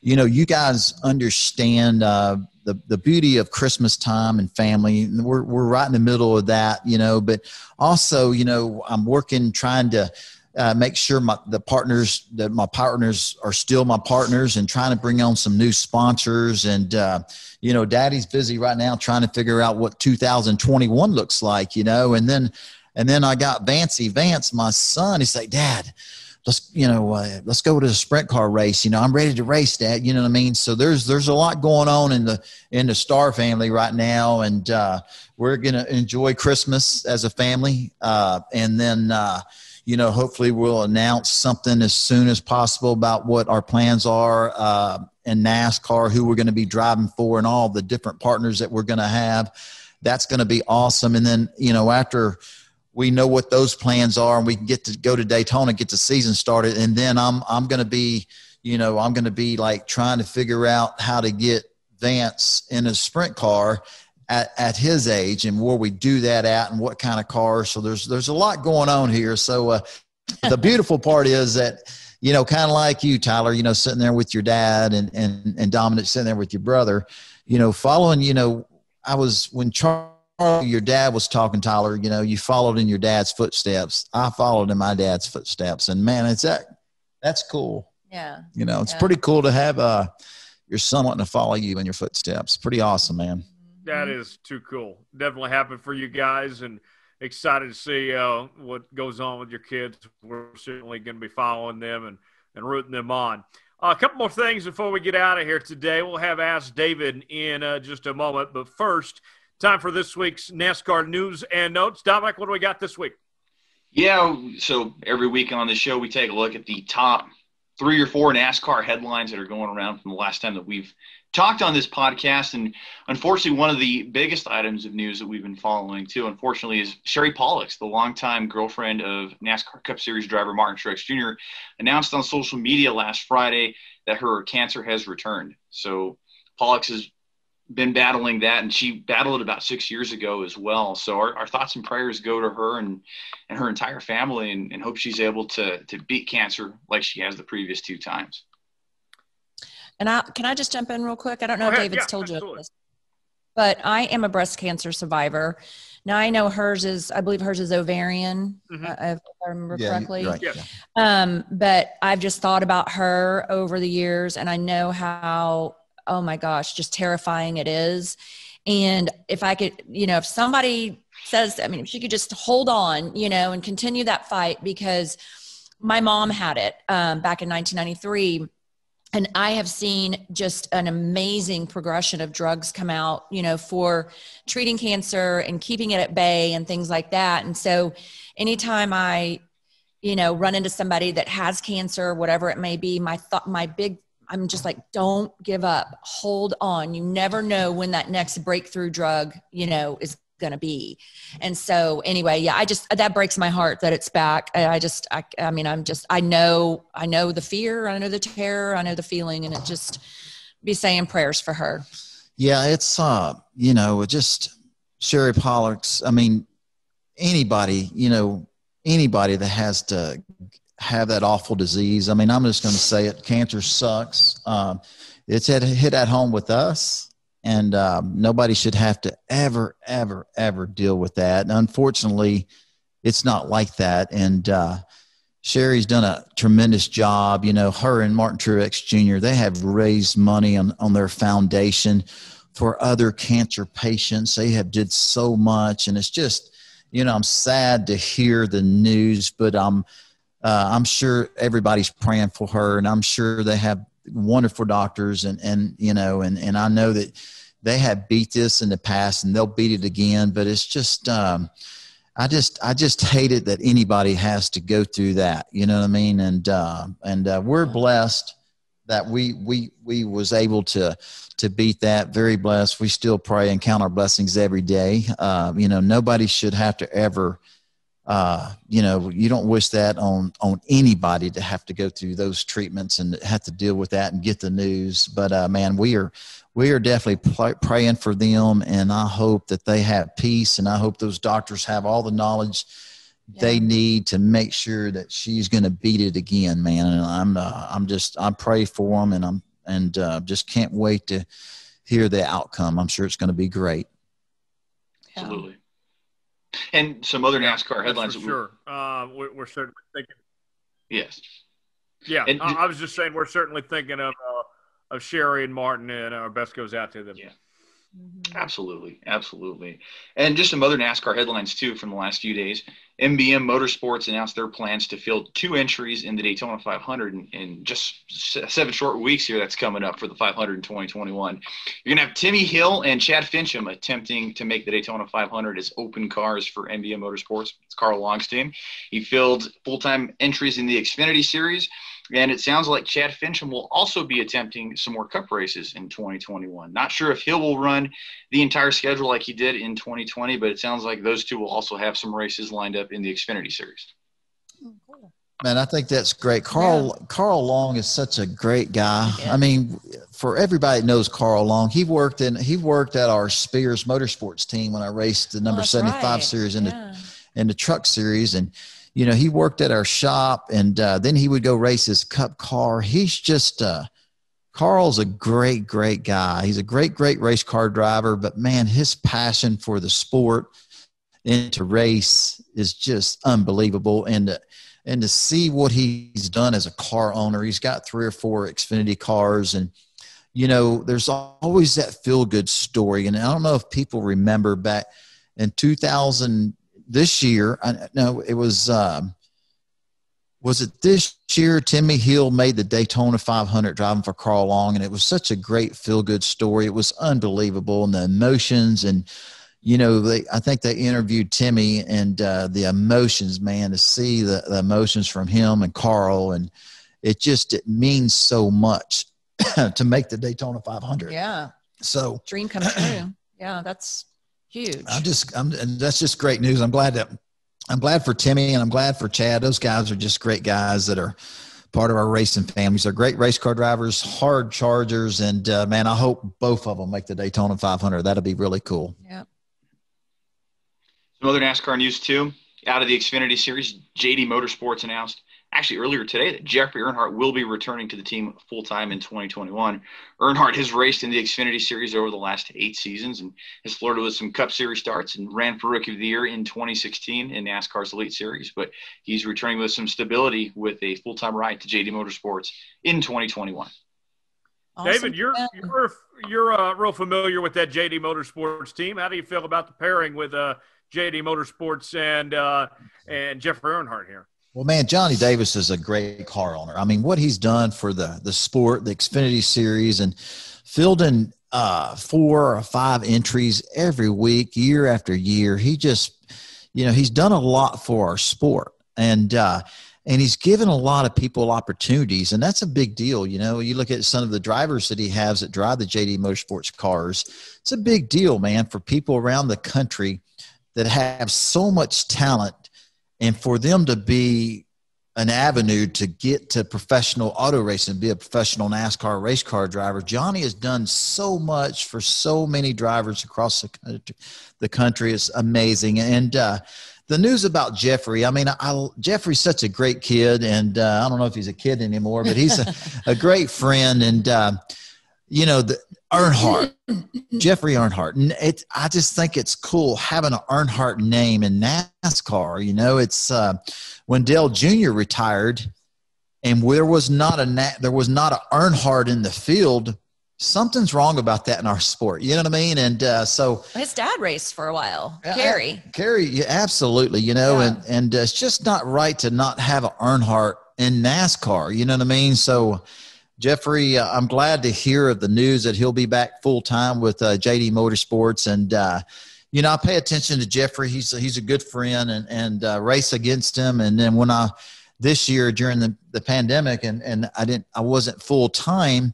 you know, you guys understand uh, the the beauty of Christmas time and family. We're we're right in the middle of that, you know. But also, you know, I'm working trying to uh, make sure my the partners that my partners are still my partners and trying to bring on some new sponsors and uh, you know daddy's busy right now trying to figure out what 2021 looks like you know and then and then i got vancey vance my son he's like dad let's you know uh, let's go to the sprint car race you know i'm ready to race that you know what i mean so there's there's a lot going on in the in the Starr family right now and uh, we're gonna enjoy christmas as a family uh, and then uh, you know, hopefully we'll announce something as soon as possible about what our plans are uh, in NASCAR, who we're going to be driving for, and all the different partners that we're going to have. That's going to be awesome. And then, you know, after we know what those plans are, and we can get to go to Daytona, get the season started, and then I'm I'm going to be, you know, I'm going to be like trying to figure out how to get Vance in a sprint car at, at his age and where we do that at and what kind of cars. So there's there's a lot going on here. So uh, the beautiful part is that you know, kind of like you, Tyler, you know, sitting there with your dad and and and Dominic sitting there with your brother, you know, following. You know, I was when Charlie, your dad was talking, Tyler. You know, you followed in your dad's footsteps. I followed in my dad's footsteps, and man, it's that that's cool. Yeah. You know, it's Yeah. pretty cool to have uh your son wanting to follow you in your footsteps. Pretty awesome, man. That is too cool. Definitely happy for you guys and excited to see uh, what goes on with your kids. We're certainly going to be following them and, and rooting them on. Uh, a couple more things before we get out of here today. We'll have Ask David in uh, just a moment. But first, time for this week's NASCAR news and notes. Dominic, what do we got this week? Yeah, so every week on the show, we take a look at the top three or four NASCAR headlines that are going around from the last time that we've talked on this podcast. And unfortunately, one of the biggest items of news that we've been following too, unfortunately, is Sherry Pollex, the longtime girlfriend of NASCAR Cup Series driver Martin Truex Jr., announced on social media last Friday that her cancer has returned. So Pollex has been battling that, and she battled it about six years ago as well. So our, our thoughts and prayers go to her and and her entire family, and, and hope she's able to to beat cancer like she has the previous two times. And I can I just jump in real quick? I don't know Go if ahead. David's Yeah, told you this, but I am a breast cancer survivor. Now I know hers is, I believe hers is ovarian, Mhm. uh, if I remember Yeah, correctly. right, Yeah. yeah. Um, but I've just thought about her over the years, and I know how, oh my gosh, just terrifying it is. And if I could, you know, if somebody says, I mean, if she could just hold on, you know, and continue that fight because my mom had it um, back in 1993 and i have seen just an amazing progression of drugs come out you know for treating cancer and keeping it at bay and things like that and so anytime i you know run into somebody that has cancer whatever it may be my thought my big i'm just like don't give up. Hold on. You never know when that next breakthrough drug you know is going to be. And so anyway yeah i just that breaks my heart that it's back. I, just I, I mean i'm just i know i know the fear i know the terror i know the feeling and it just be saying prayers for her. Yeah, it's uh, you know, just Sherry Pollex. I mean, anybody, you know, anybody that has to have that awful disease. I mean, I'm just going to say it. Cancer sucks. Um, it's hit hit at home with us, and um, nobody should have to ever, ever, ever deal with that. And unfortunately, it's not like that. And uh, Sherry's done a tremendous job. You know, her and Martin Truex Jr. They have raised money on on their foundation for other cancer patients. They have did so much, and it's just, you know, I'm sad to hear the news, but I'm, uh, I'm sure everybody's praying for her, and I'm sure they have wonderful doctors, and and you know, and and I know that they have beat this in the past, and they'll beat it again. But it's just, um, I just, I just hate it that anybody has to go through that. You know what I mean? And uh, and uh, we're blessed that we we we was able to to beat that. Very blessed. We still pray and count our blessings every day. Uh, you know, nobody should have to ever. Uh, you know, you don't wish that on on anybody to have to go through those treatments and have to deal with that and get the news. But uh, man, we are we are definitely pl- praying for them, and I hope that they have peace, and I hope those doctors have all the knowledge they need to make sure that she's going to beat it again, man. And I'm uh, I'm just I pray for them, and I'm and uh, just can't wait to hear the outcome. I'm sure it's going to be great. Yeah. Absolutely. And some other NASCAR That's headlines for that we're sure. Uh, we're, we're certainly thinking Yes. Yeah, And- I, I was just saying we're certainly thinking of uh, of Sherry and Martin, and our best goes out to them. Yeah. Absolutely, absolutely. And just some other NASCAR headlines too from the last few days. MBM Motorsports announced their plans to field two entries in the Daytona 500 in, in just seven short weeks here. That's coming up for the 500 in 2021. You're gonna have Timmy Hill and Chad Finchum attempting to make the Daytona 500 as open cars for MBM Motorsports. It's Carl Long's team. He filled full-time entries in the Xfinity Series. And it sounds like Chad Finchum will also be attempting some more cup races in 2021. Not sure if Hill will run the entire schedule like he did in 2020, but it sounds like those two will also have some races lined up in the Xfinity Series. Man, I think that's great. Carl Carl Long is such a great guy. Yeah. I mean, for everybody that knows Carl Long, he worked in he worked at our Spears Motorsports team when I raced the number Oh, 75 right. series in the in the truck series and you know he worked at our shop and uh, then he would go race his cup car. He's just uh carl's a great great guy. He's a great great race car driver but man his passion for the sport and to race is just unbelievable. And to, and to see what he's done as a car owner he's got three or four xfinity cars and you know there's always that feel good story. And i don't know if people remember back in 2000 this year I, no it was um was it this year timmy hill made the daytona 500 driving for carl long and it was such a great feel good story it was unbelievable and the emotions and you know they i think they interviewed timmy and uh, the emotions man to see the, the emotions from him and carl and it just it means so much to make the daytona 500 Yeah. so Dream come true. Yeah, that's huge. I'm just, I'm, and that's just great news. I'm glad that, I'm glad for Timmy and I'm glad for Chad. Those guys are just great guys that are part of our racing families. They're great race car drivers, hard chargers, and uh, man, I hope both of them make the Daytona 500. That'll be really cool. yeah. Some other NASCAR news too. Out of the Xfinity Series, JD Motorsports announced actually earlier today that Jeffrey Earnhardt will be returning to the team full time in 2021. Earnhardt has raced in the Xfinity Series over the last eight seasons and has flirted with some Cup Series starts and ran for Rookie of the Year in 2016 in NASCAR's Elite Series. But he's returning with some stability with a full time ride to JD Motorsports in 2021. Awesome. David, you're you're you're uh, real familiar with that JD Motorsports team. How do you feel about the pairing with uh, JD Motorsports and uh, and Jeffrey Earnhardt here? Well, man, Johnny Davis is a great car owner. I mean, what he's done for the the sport, the Xfinity Series, and fielding uh, four or five entries every week, year after year. He just, you know, he's done a lot for our sport, and uh, and he's given a lot of people opportunities, and that's a big deal. You know, you look at some of the drivers that he has that drive the JD Motorsports cars. It's a big deal, man, for people around the country that have so much talent and for them to be an avenue to get to professional auto racing, be a professional NASCAR race car driver. Johnny has done so much for so many drivers across the country. The country is amazing, and uh, the news about Jeffrey. I mean, I, Jeffrey's such a great kid, and uh, I don't know if he's a kid anymore, but he's a, a great friend, and uh, you know the Earnhardt. Jeffrey Earnhardt. And it, I just think it's cool having an Earnhardt name in NASCAR. You know, it's uh, when Dale Jr. retired, and there was not a there was not an Earnhardt in the field. Something's wrong about that in our sport. You know what I mean? And uh, so His dad raced for a while. Yeah, Kerry. Kerry, yeah, absolutely. You know, Yeah. and and uh, it's just not right to not have an Earnhardt in NASCAR. You know what I mean? So, Jeffrey, uh, I'm glad to hear of the news that he'll be back full time with uh, JD Motorsports, and uh, you know, I pay attention to Jeffrey. He's he's a good friend, and and uh, race against him. And then when I this year during the, the pandemic, and and I didn't, I wasn't full time,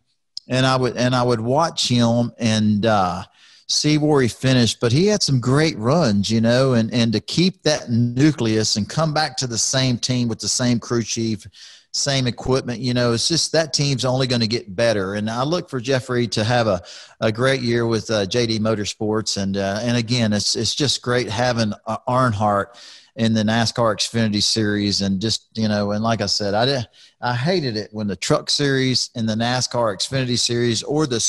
and I would and I would watch him and. uh see where he finished, but he had some great runs, you know, and, and to keep that nucleus and come back to the same team with the same crew chief, same equipment, you know, it's just that team's only going to get better. And I look for Jeffrey to have a, a great year with uh, JD Motorsports. And, uh, and again, it's, it's just great having uh, Earnhardt in the NASCAR Xfinity series. And just, you know, and like I said, I did, I hated it when the truck series and the NASCAR Xfinity series or the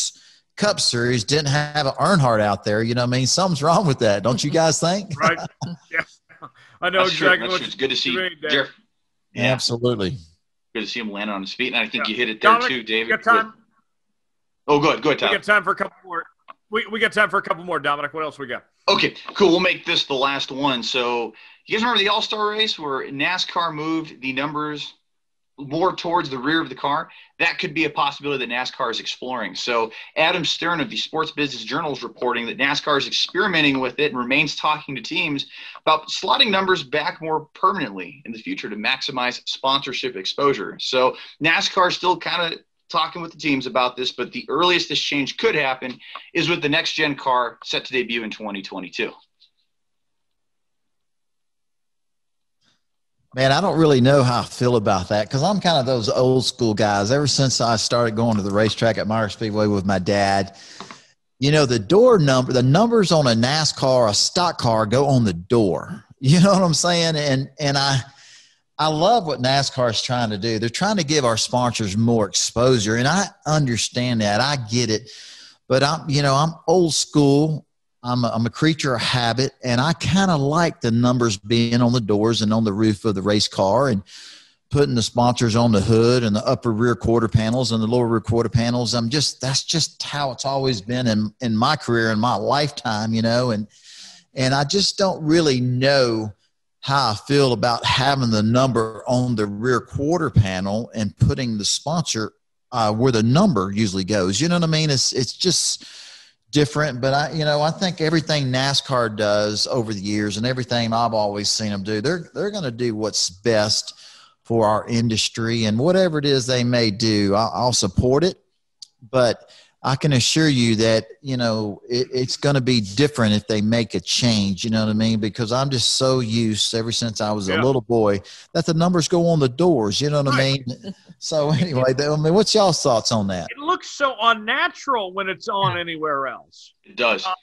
Cup Series didn't have an Earnhardt out there. You know, what I mean, something's wrong with that, don't you guys think? Right? yeah, I know That's true. exactly That's what true. It's good to see you mean, Dave. Jeff. Absolutely. Good to see him land on his feet, and I think Yeah. you hit it there Dominic, too, David. We got time. Oh, good, good, We got time for a couple more. We, we got time for a couple more, Dominic. What else we got? Okay, cool. We'll make this the last one. So, you guys remember the All Star race where NASCAR moved the numbers more towards the rear of the car? That could be a possibility that NASCAR is exploring. So, Adam Stern of the Sports Business Journal is reporting that NASCAR is experimenting with it and remains talking to teams about slotting numbers back more permanently in the future to maximize sponsorship exposure. So, NASCAR is still kind of talking with the teams about this, but the earliest this change could happen is with the next gen car set to debut in 2022. Man, I don't really know how I feel about that because I'm kind of those old school guys. Ever since I started going to the racetrack at Meyer Speedway with my dad, you know, the door number, the numbers on a NASCAR, a stock car go on the door. You know what I'm saying? And and I I love what NASCAR is trying to do. They're trying to give our sponsors more exposure, and I understand that. I get it, but I'm you know I'm old school. I'm a, I'm a creature of habit, and I kind of like the numbers being on the doors and on the roof of the race car, and putting the sponsors on the hood and the upper rear quarter panels and the lower rear quarter panels. I'm just that's just how it's always been in in my career in my lifetime, you know, and and I just don't really know how I feel about having the number on the rear quarter panel and putting the sponsor uh, where the number usually goes. You know what I mean? It's it's just different, but I you know I think everything NASCAR does over the years and everything I've always seen them do, they're they're going to do what's best for our industry and whatever it is they may do, I'll, I'll support it. But I can assure you that you know it, it's going to be different if they make a change. You know what I mean? Because I'm just so used ever since I was Yeah. a little boy that the numbers go on the doors. You know what I mean? So anyway, I mean, what's y'all's thoughts on that? It looks so unnatural when it's on anywhere else. It does. Uh,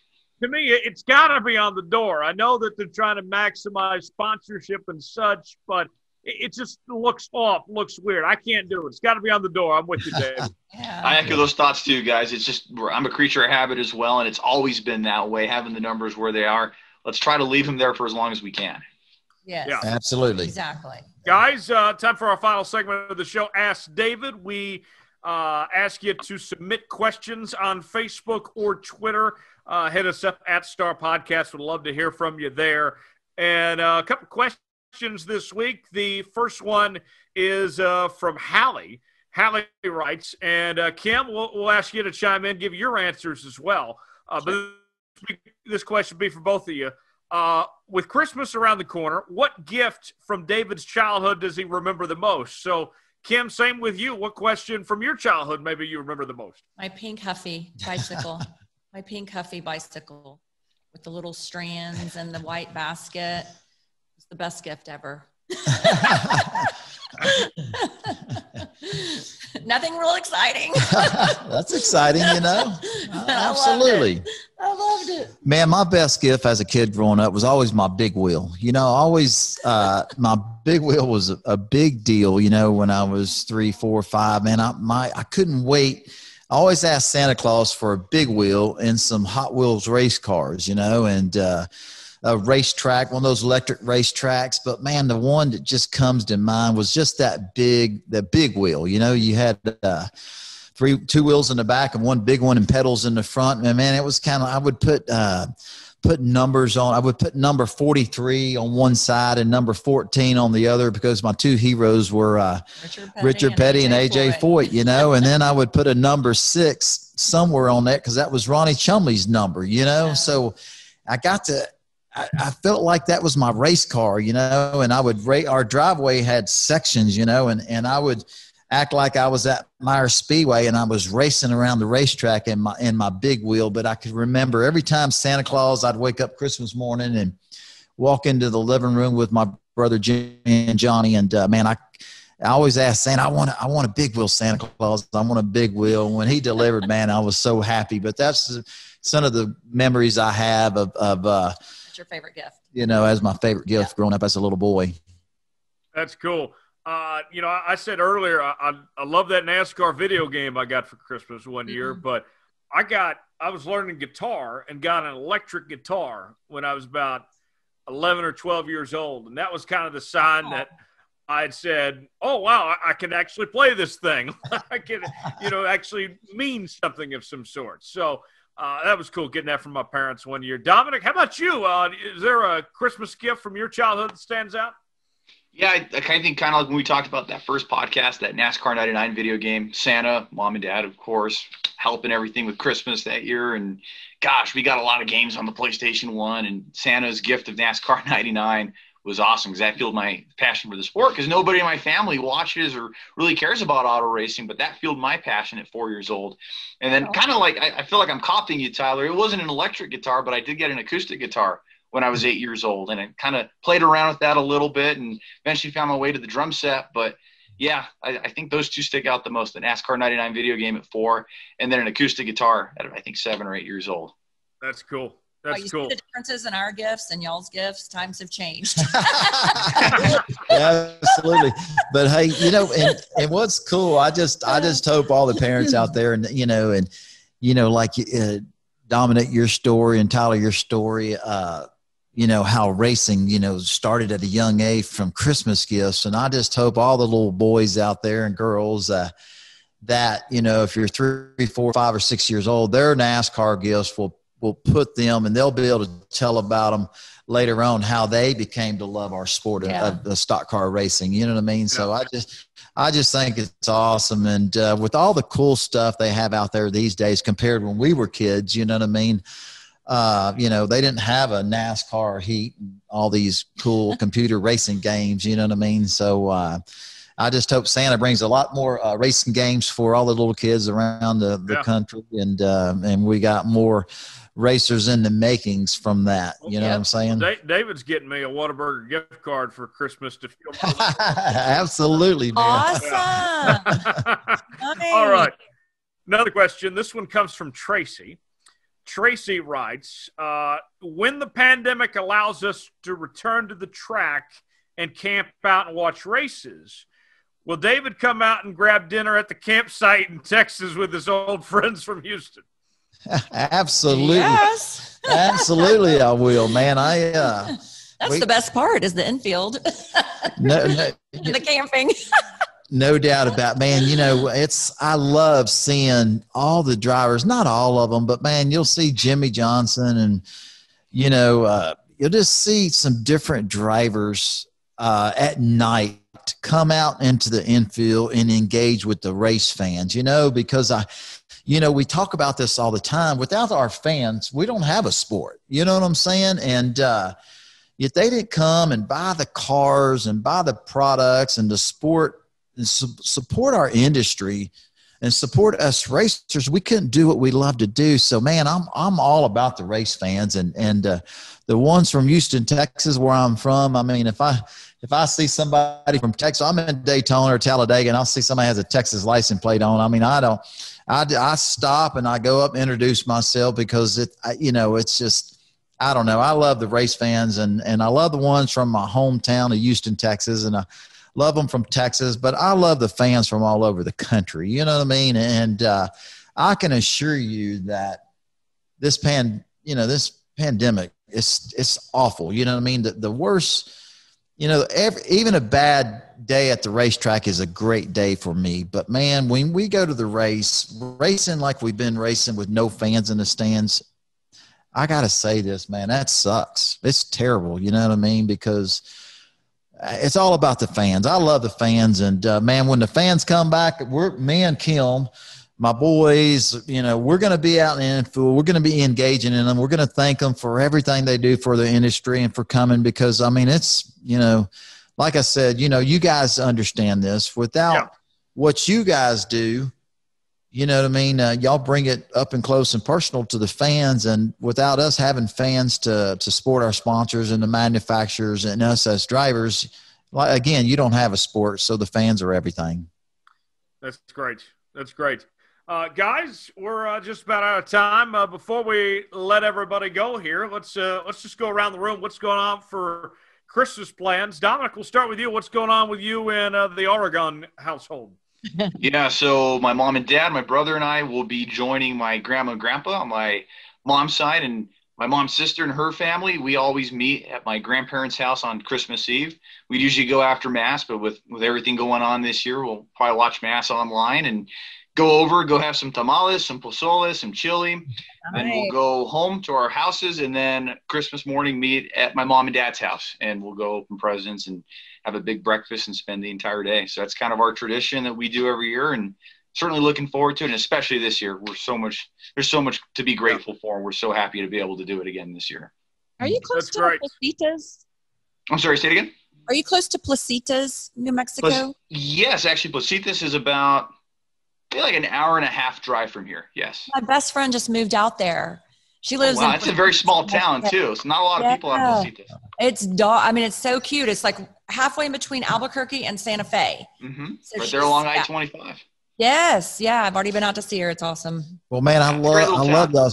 To me, it- it's got to be on the door. I know that they're trying to maximize sponsorship and such, but it, it just looks off, looks weird. I can't do it. It's got to be on the door. I'm with you, Dave. Yeah. I echo those thoughts too, guys. It's just I'm a creature of habit as well, and it's always been that way. Having the numbers where they are, let's try to leave them there for as long as we can. yes. Yeah. Absolutely. Exactly. Guys, uh, time for our final segment of the show. Ask David. We uh, ask you to submit questions on Facebook or Twitter. Uh, hit us up at Starr Podcast. Would love to hear from you there. And uh, a couple questions this week. The first one is uh, from Hallie. Hallie writes, and uh, Kim, we'll, we'll ask you to chime in, give your answers as well. Uh, but this question will be for both of you. Uh, with Christmas around the corner, what gift from David's childhood does he remember the most? So, Kim, same with you. What question from your childhood maybe you remember the most? My pink Huffy bicycle. My pink Huffy bicycle with the little strands and the white basket. It's the best gift ever. Nothing real exciting. That's exciting, you know. I loved Absolutely. I loved it. Man, my best gift as a kid growing up was always my big wheel. You know, always uh, my big wheel was a, a big deal. You know, when I was three, four, five, man, I my I couldn't wait. I always asked Santa Claus for a big wheel and some Hot Wheels race cars. You know, and uh, a racetrack, one of those electric racetracks. But man, the one that just comes to mind was just that big, that big wheel. You know, you had. Uh, three two wheels in the back and one big one and pedals in the front. And man it was kind of i would put uh put numbers on i would put number 43 on one side and number 14 on the other because my two heroes were uh Richard Petty, richard petty and aj Foyt. foyt you know? And then i would put a number six somewhere on that because that was ronnie chumley's number you know? Yeah. so i got to I, I felt like that was my race car, you know, and I would rate our driveway had sections, you know, and, and I would act like I was at Meyer Speedway and I was racing around the racetrack in my in my big wheel. But I could remember every time Santa Claus, I'd wake up Christmas morning and walk into the living room with my brother Jimmy and Johnny, and uh, man, I. I always asked Santa, I want, a, I want a big wheel Santa Claus. I want a big wheel. And when he delivered, man, I was so happy. But that's some of the memories I have of, of uh, What's your favorite gift? you know, as my favorite gift growing up as a little boy. That's cool. Uh, you know, I, I said earlier, I, I, I love that NASCAR video game I got for Christmas one year, Mhm. but I got, I was learning guitar and got an electric guitar when I was about 11 or 12 years old. And that was kind of the sign that I had said, "Oh wow, I, I can actually play this thing. I can, you know, actually mean something of some sort." So uh, that was cool getting that from my parents one year. Dominic, how about you? Uh, is there a Christmas gift from your childhood that stands out? Yeah, I, I kind of think kind of like when we talked about that first podcast, that NASCAR '99 video game. Santa, mom and dad, of course, helping everything with Christmas that year, and gosh, we got a lot of games on the PlayStation One, and Santa's gift of NASCAR '99 was awesome because that fueled my passion for the sport. Because nobody in my family watches or really cares about auto racing, but that fueled my passion at four years old. And then, kind of like I, I feel like I'm copying you, Tyler. It wasn't an electric guitar, but I did get an acoustic guitar when I was eight years old, and I kind of played around with that a little bit, and eventually found my way to the drum set. But yeah, I, I, think those two stick out the most: the NASCAR '99 video game at four, and then an acoustic guitar at I think seven or eight years old. That's cool. That's oh, you cool. See the differences in our gifts and y'all's gifts. Times have changed. Absolutely, but hey, you know, and and what's cool? I just I just hope all the parents out there, and you know, and you know, like uh, Dominic, your story, and Tyler, your story. Uh, you know how racing you know started at a young age from christmas gifts. And i just hope all the little boys out there and girls uh, that you know if you're three four five or six years old their nascar gifts will will put them and they'll be able to tell about them later on how they became to love our sport yeah. of, of stock car racing. You know what i mean? Yeah. so i just i just think it's awesome. And uh, with all the cool stuff they have out there these days compared when we were kids you know what i mean uh, you know, they didn't have a NASCAR Heat and all these cool computer racing games. You know what I mean? So uh, I just hope Santa brings a lot more uh, racing games for all the little kids around the, the yeah. country, and uh, and we got more racers in the makings from that. You know yeah. what I'm saying? Well, David's getting me a Whataburger gift card for Christmas to feel. Absolutely, man. Awesome. All right. Another question. This one comes from Tracy. Tracy writes uh, When the pandemic allows us to return to the track and camp out and watch races, will David come out and grab dinner at the campsite in Texas with his old friends from Houston? Absolutely. Yes. Absolutely, I will, man. I, uh, that's we, the best part is the infield. no, no, the camping. No doubt about man. You know, it's I love seeing all the drivers, not all of them, but man, you'll see Jimmie Johnson and you know, uh, you'll just see some different drivers uh, at night come out into the infield and engage with the race fans. You know, because I, you know, we talk about this all the time. Without our fans, we don't have a sport. You know what I'm saying? And uh, if they didn't come and buy the cars and buy the products and the sport and su- support our industry and support us racers, we couldn't do what we love to do. So, man, I'm I'm all about the race fans and and uh, the ones from Houston, Texas, where I'm from. I mean, if I if I see somebody from Texas, I'm in Daytona or Talladega, and I'll see somebody has a Texas license plate on. I mean, I don't. I, I stop and I go up and introduce myself because it, I, you know, it's just. I don't know. I love the race fans and, and I love the ones from my hometown of Houston, Texas. And I, love them from Texas, but I love the fans from all over the country. You know what I mean? And uh, I can assure you that this pan, you know, this pandemic, it's it's awful. You know what I mean? The the worst, you know, every, even a bad day at the racetrack is a great day for me. But man, when we go to the race, racing like we've been racing with no fans in the stands, I gotta say this, man, that sucks. It's terrible. You know what I mean? Because it's all about the fans. I love the fans, and uh, man, when the fans come back, we're me and Kim, my boys. You know, we're going to be out in infield. We're going to be engaging in them. We're going to thank them for everything they do for the industry and for coming because I mean, it's you know, like I said, you know, you guys understand this. Without yeah. what you guys do, you know what I mean? Uh, y'all bring it up and close and personal to the fans, and without us having fans to to support our sponsors and the manufacturers and us as drivers, like again, you don't have a sport, so the fans are everything. That's great. That's great. Uh, guys, we're uh, just about out of time. Uh, before we let everybody go here, let's uh, let's just go around the room. What's going on for Christmas plans? Dominic, we'll start with you. What's going on with you and uh, the Aragon household? Yeah, so my mom and dad, my brother and I will be joining my grandma and grandpa on my mom's side, and my mom's sister and her family, we always meet at my grandparents' house on Christmas Eve. We usually go after Mass, but with, with everything going on this year, we'll probably watch Mass online and go over, go have some tamales, some pozole, some chili, nice. and we'll go home to our houses. And then Christmas morning, meet at my mom and dad's house, and we'll go open presents and have a big breakfast and spend the entire day. So that's kind of our tradition that we do every year. And certainly looking forward to it, and especially this year. We're so much there's so much to be grateful for, and we're so happy to be able to do it again this year. Are you close That's to right. Placitas? I'm sorry, say it again. Are you close to Placitas, New Mexico? Plac- yes, actually, Placitas is about feel like an hour and a half drive from here. Yes. My best friend just moved out there. She lives. Oh, wow, it's a very small town too. It's not a lot of yeah. people on Placitas. It's dog. I mean, it's so cute. It's like halfway in between Albuquerque and Santa Fe. Mm-hmm. So right there along I twenty five. Yes, yeah, I've already been out to see her. It's awesome. Well, man, I love I love y'all.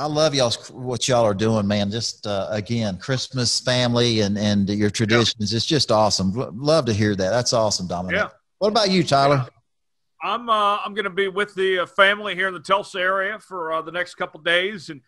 I love y'all what y'all are doing, man. Just uh, again, Christmas family and and your traditions. Yeah. It's just awesome. Love to hear that. That's awesome, Dominic. Yeah. What about you, Tyler? Yeah. I'm uh, I'm going to be with the uh, family here in the Tulsa area for uh, the next couple days and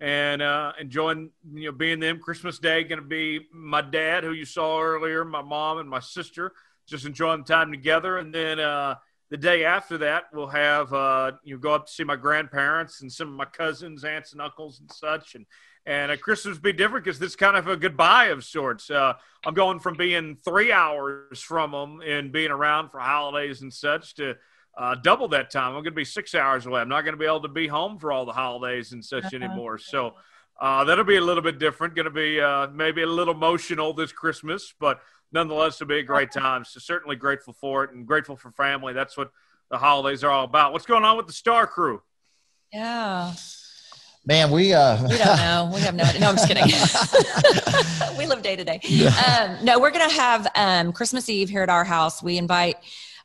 and uh, enjoying you know being them. Christmas Day going to be my dad, who you saw earlier, my mom, and my sister. Just enjoying the time together, and then uh, the day after that, we'll have uh, you know, go up to see my grandparents and some of my cousins, aunts, and uncles, and such. And and uh, Christmas will be different because this kind of a goodbye of sorts. Uh, I'm going from being three hours from them and being around for holidays and such to uh, double that time. I'm going to be six hours away. I'm not going to be able to be home for all the holidays and such uh-huh. anymore. So uh, that'll be a little bit different. Going to be uh, maybe a little emotional this Christmas, but nonetheless, it'll be a great time. So certainly grateful for it and grateful for family. That's what the holidays are all about. What's going on with the Starr Crew? Yeah. Man, we uh we don't know. We have no idea. No, I'm just kidding. we live day to day. Um, no, we're gonna have um, Christmas Eve here at our house. We invite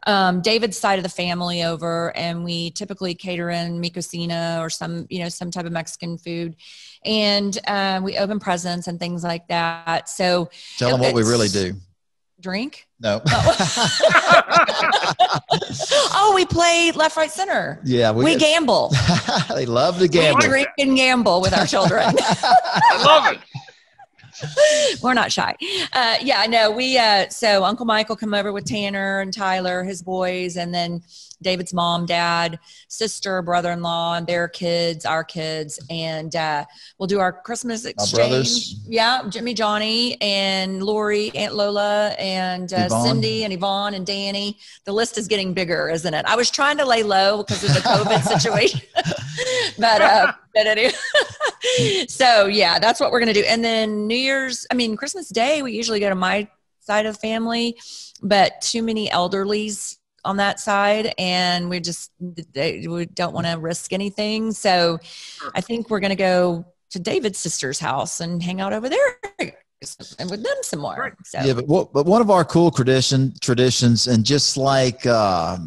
um, David's side of the family over, and we typically cater in Mi Cocina or some, you know, some type of Mexican food, and uh, we open presents and things like that. So tell them what we really do drink? No. Oh. oh, we play left, right, center. Yeah, we, we gamble. they love to gamble. We drink and gamble with our children. I love it. We're not shy. Uh, yeah, I know. We uh, so Uncle Michael come over with Tanner and Tyler, his boys, and then David's mom, dad, sister, brother-in-law, and their kids, our kids, and uh, we'll do our Christmas exchange. Yeah, Jimmy, Johnny, and Lori, Aunt Lola, and uh, Cindy, and Yvonne, and Danny. The list is getting bigger, isn't it? I was trying to lay low because of the COVID situation, but uh, but anyway. so yeah, that's what we're gonna do. And then New Year's, I mean Christmas Day, we usually go to my side of the family, but too many elderlies on that side and we just we don't want to risk anything so sure. i think we're going to go to david's sister's house and hang out over there and with them some more so. yeah but, what, but one of our cool tradition traditions and just like uh,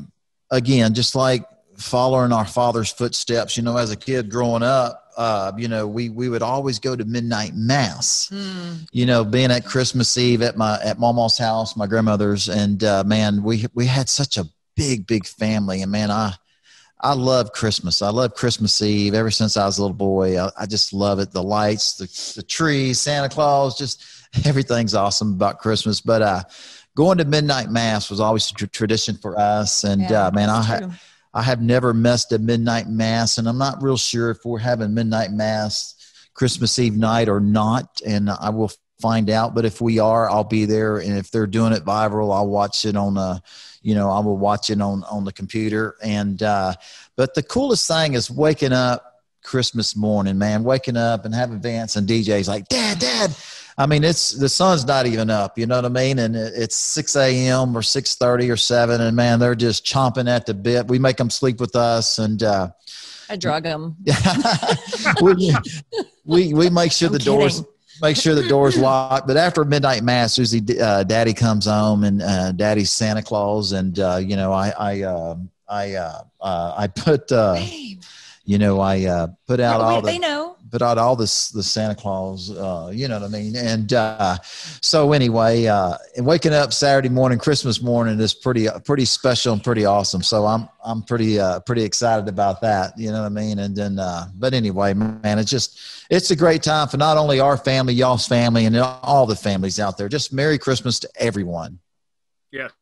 again just like following our father's footsteps you know as a kid growing up uh, you know, we we would always go to midnight mass. Mm. You know, being at Christmas Eve at my at Mama's house, my grandmother's, and uh, man, we we had such a big big family, and man, I I love Christmas. I love Christmas Eve ever since I was a little boy. I, I just love it. The lights, the the trees, Santa Claus, just everything's awesome about Christmas. But uh, going to midnight mass was always a tr- tradition for us, and yeah, uh, man, I. had. I have never missed a midnight mass, and I'm not real sure if we're having midnight mass Christmas Eve night or not, and I will find out. But if we are, I'll be there, and if they're doing it viral, I'll watch it on a, you know, I will watch it on on the computer. And uh, but the coolest thing is waking up Christmas morning, man, waking up and having Vance and DJs like, Dad, Dad I mean, it's the sun's not even up. You know what I mean? And it's six a.m. or six thirty or seven, and man, they're just chomping at the bit. We make them sleep with us, and uh, I drug them. we, we we make sure I'm the kidding. doors make sure the doors locked. But after midnight mass, Susie, uh, Daddy comes home, and uh, Daddy's Santa Claus, and uh, you know, I I uh, I uh, uh, I put. Uh, you know, I uh, put out all the they know. Put out all this the Santa Claus, uh, you know what I mean? And uh, so anyway, uh, and waking up Saturday morning, Christmas morning is pretty pretty special and pretty awesome. So I'm I'm pretty uh, pretty excited about that. You know what I mean? And then, uh, but anyway, man, it's just it's a great time for not only our family, y'all's family, and all the families out there. Just Merry Christmas to everyone. Yes.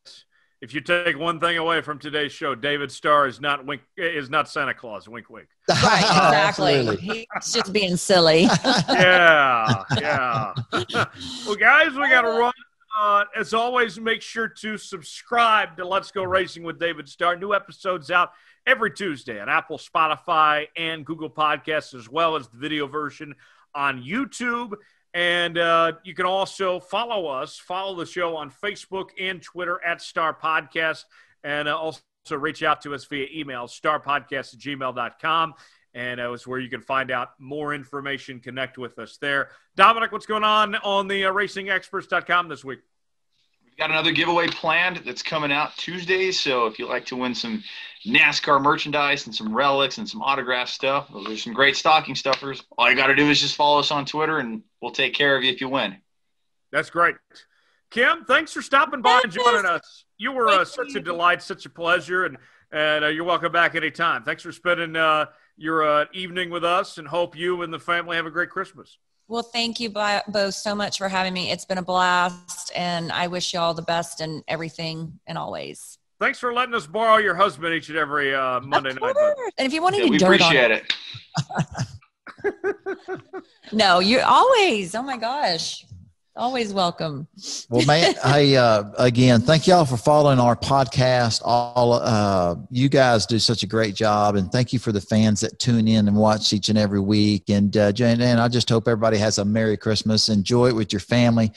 If you take one thing away from today's show, David Starr is not wink is not Santa Claus. Wink, wink. Right, exactly. He's just being silly. Yeah, yeah. well, guys, we got to run. Uh, as always, make sure to subscribe to Let's Go Racing with David Starr. New episodes out every Tuesday on Apple, Spotify, and Google Podcasts, as well as the video version on YouTube. And uh, you can also follow us, follow the show on Facebook and Twitter at Starr Podcast, and uh, also reach out to us via email, starpodcast at gmail.com. And uh, it's where you can find out more information, connect with us there. Dominic, what's going on on the uh, racingexperts.com this week? We've got another giveaway planned that's coming out Tuesday. So if you'd like to win some NASCAR merchandise and some relics and some autograph stuff, those are some great stocking stuffers. All you got to do is just follow us on Twitter, and we'll take care of you if you win. That's great. Kim, thanks for stopping by and joining us. You were uh, such a delight, such a pleasure, and and uh, you're welcome back anytime. Thanks for spending uh, your uh, evening with us, and hope you and the family have a great Christmas. Well, thank you both so much for having me. It's been a blast, and I wish you all the best and everything and always. Thanks for letting us borrow your husband each and every uh, Monday Of night. And if you want Yeah, any we dirt on appreciate it, it. no, you always. Oh my gosh, always welcome. Well, man, hey, uh, again, thank y'all for following our podcast. All uh, you guys do such a great job, and thank you for the fans that tune in and watch each and every week. And uh, Jane, and I just hope everybody has a Merry Christmas. Enjoy it with your family.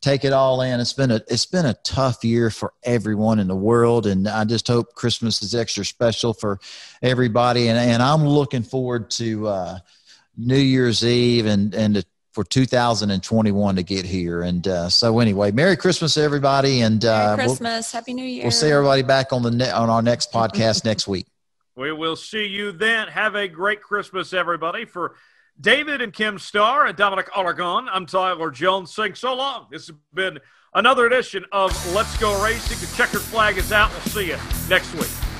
Take it all in. It's been a it's been a tough year for everyone in the world, and I just hope Christmas is extra special for everybody. And and I'm looking forward to uh, New Year's Eve and and to for 2021 to get here. And uh, so, anyway, Merry Christmas, everybody, and Merry uh, we'll, Christmas, Happy New Year. we'll see everybody back on the ne- on our next podcast next week. We will see you then. Have a great Christmas, everybody. For David and Kim Starr and Dominic Aragon, I'm Tyler Jones saying so long. This has been another edition of Let's Go Racing. The checkered flag is out. We'll see you next week.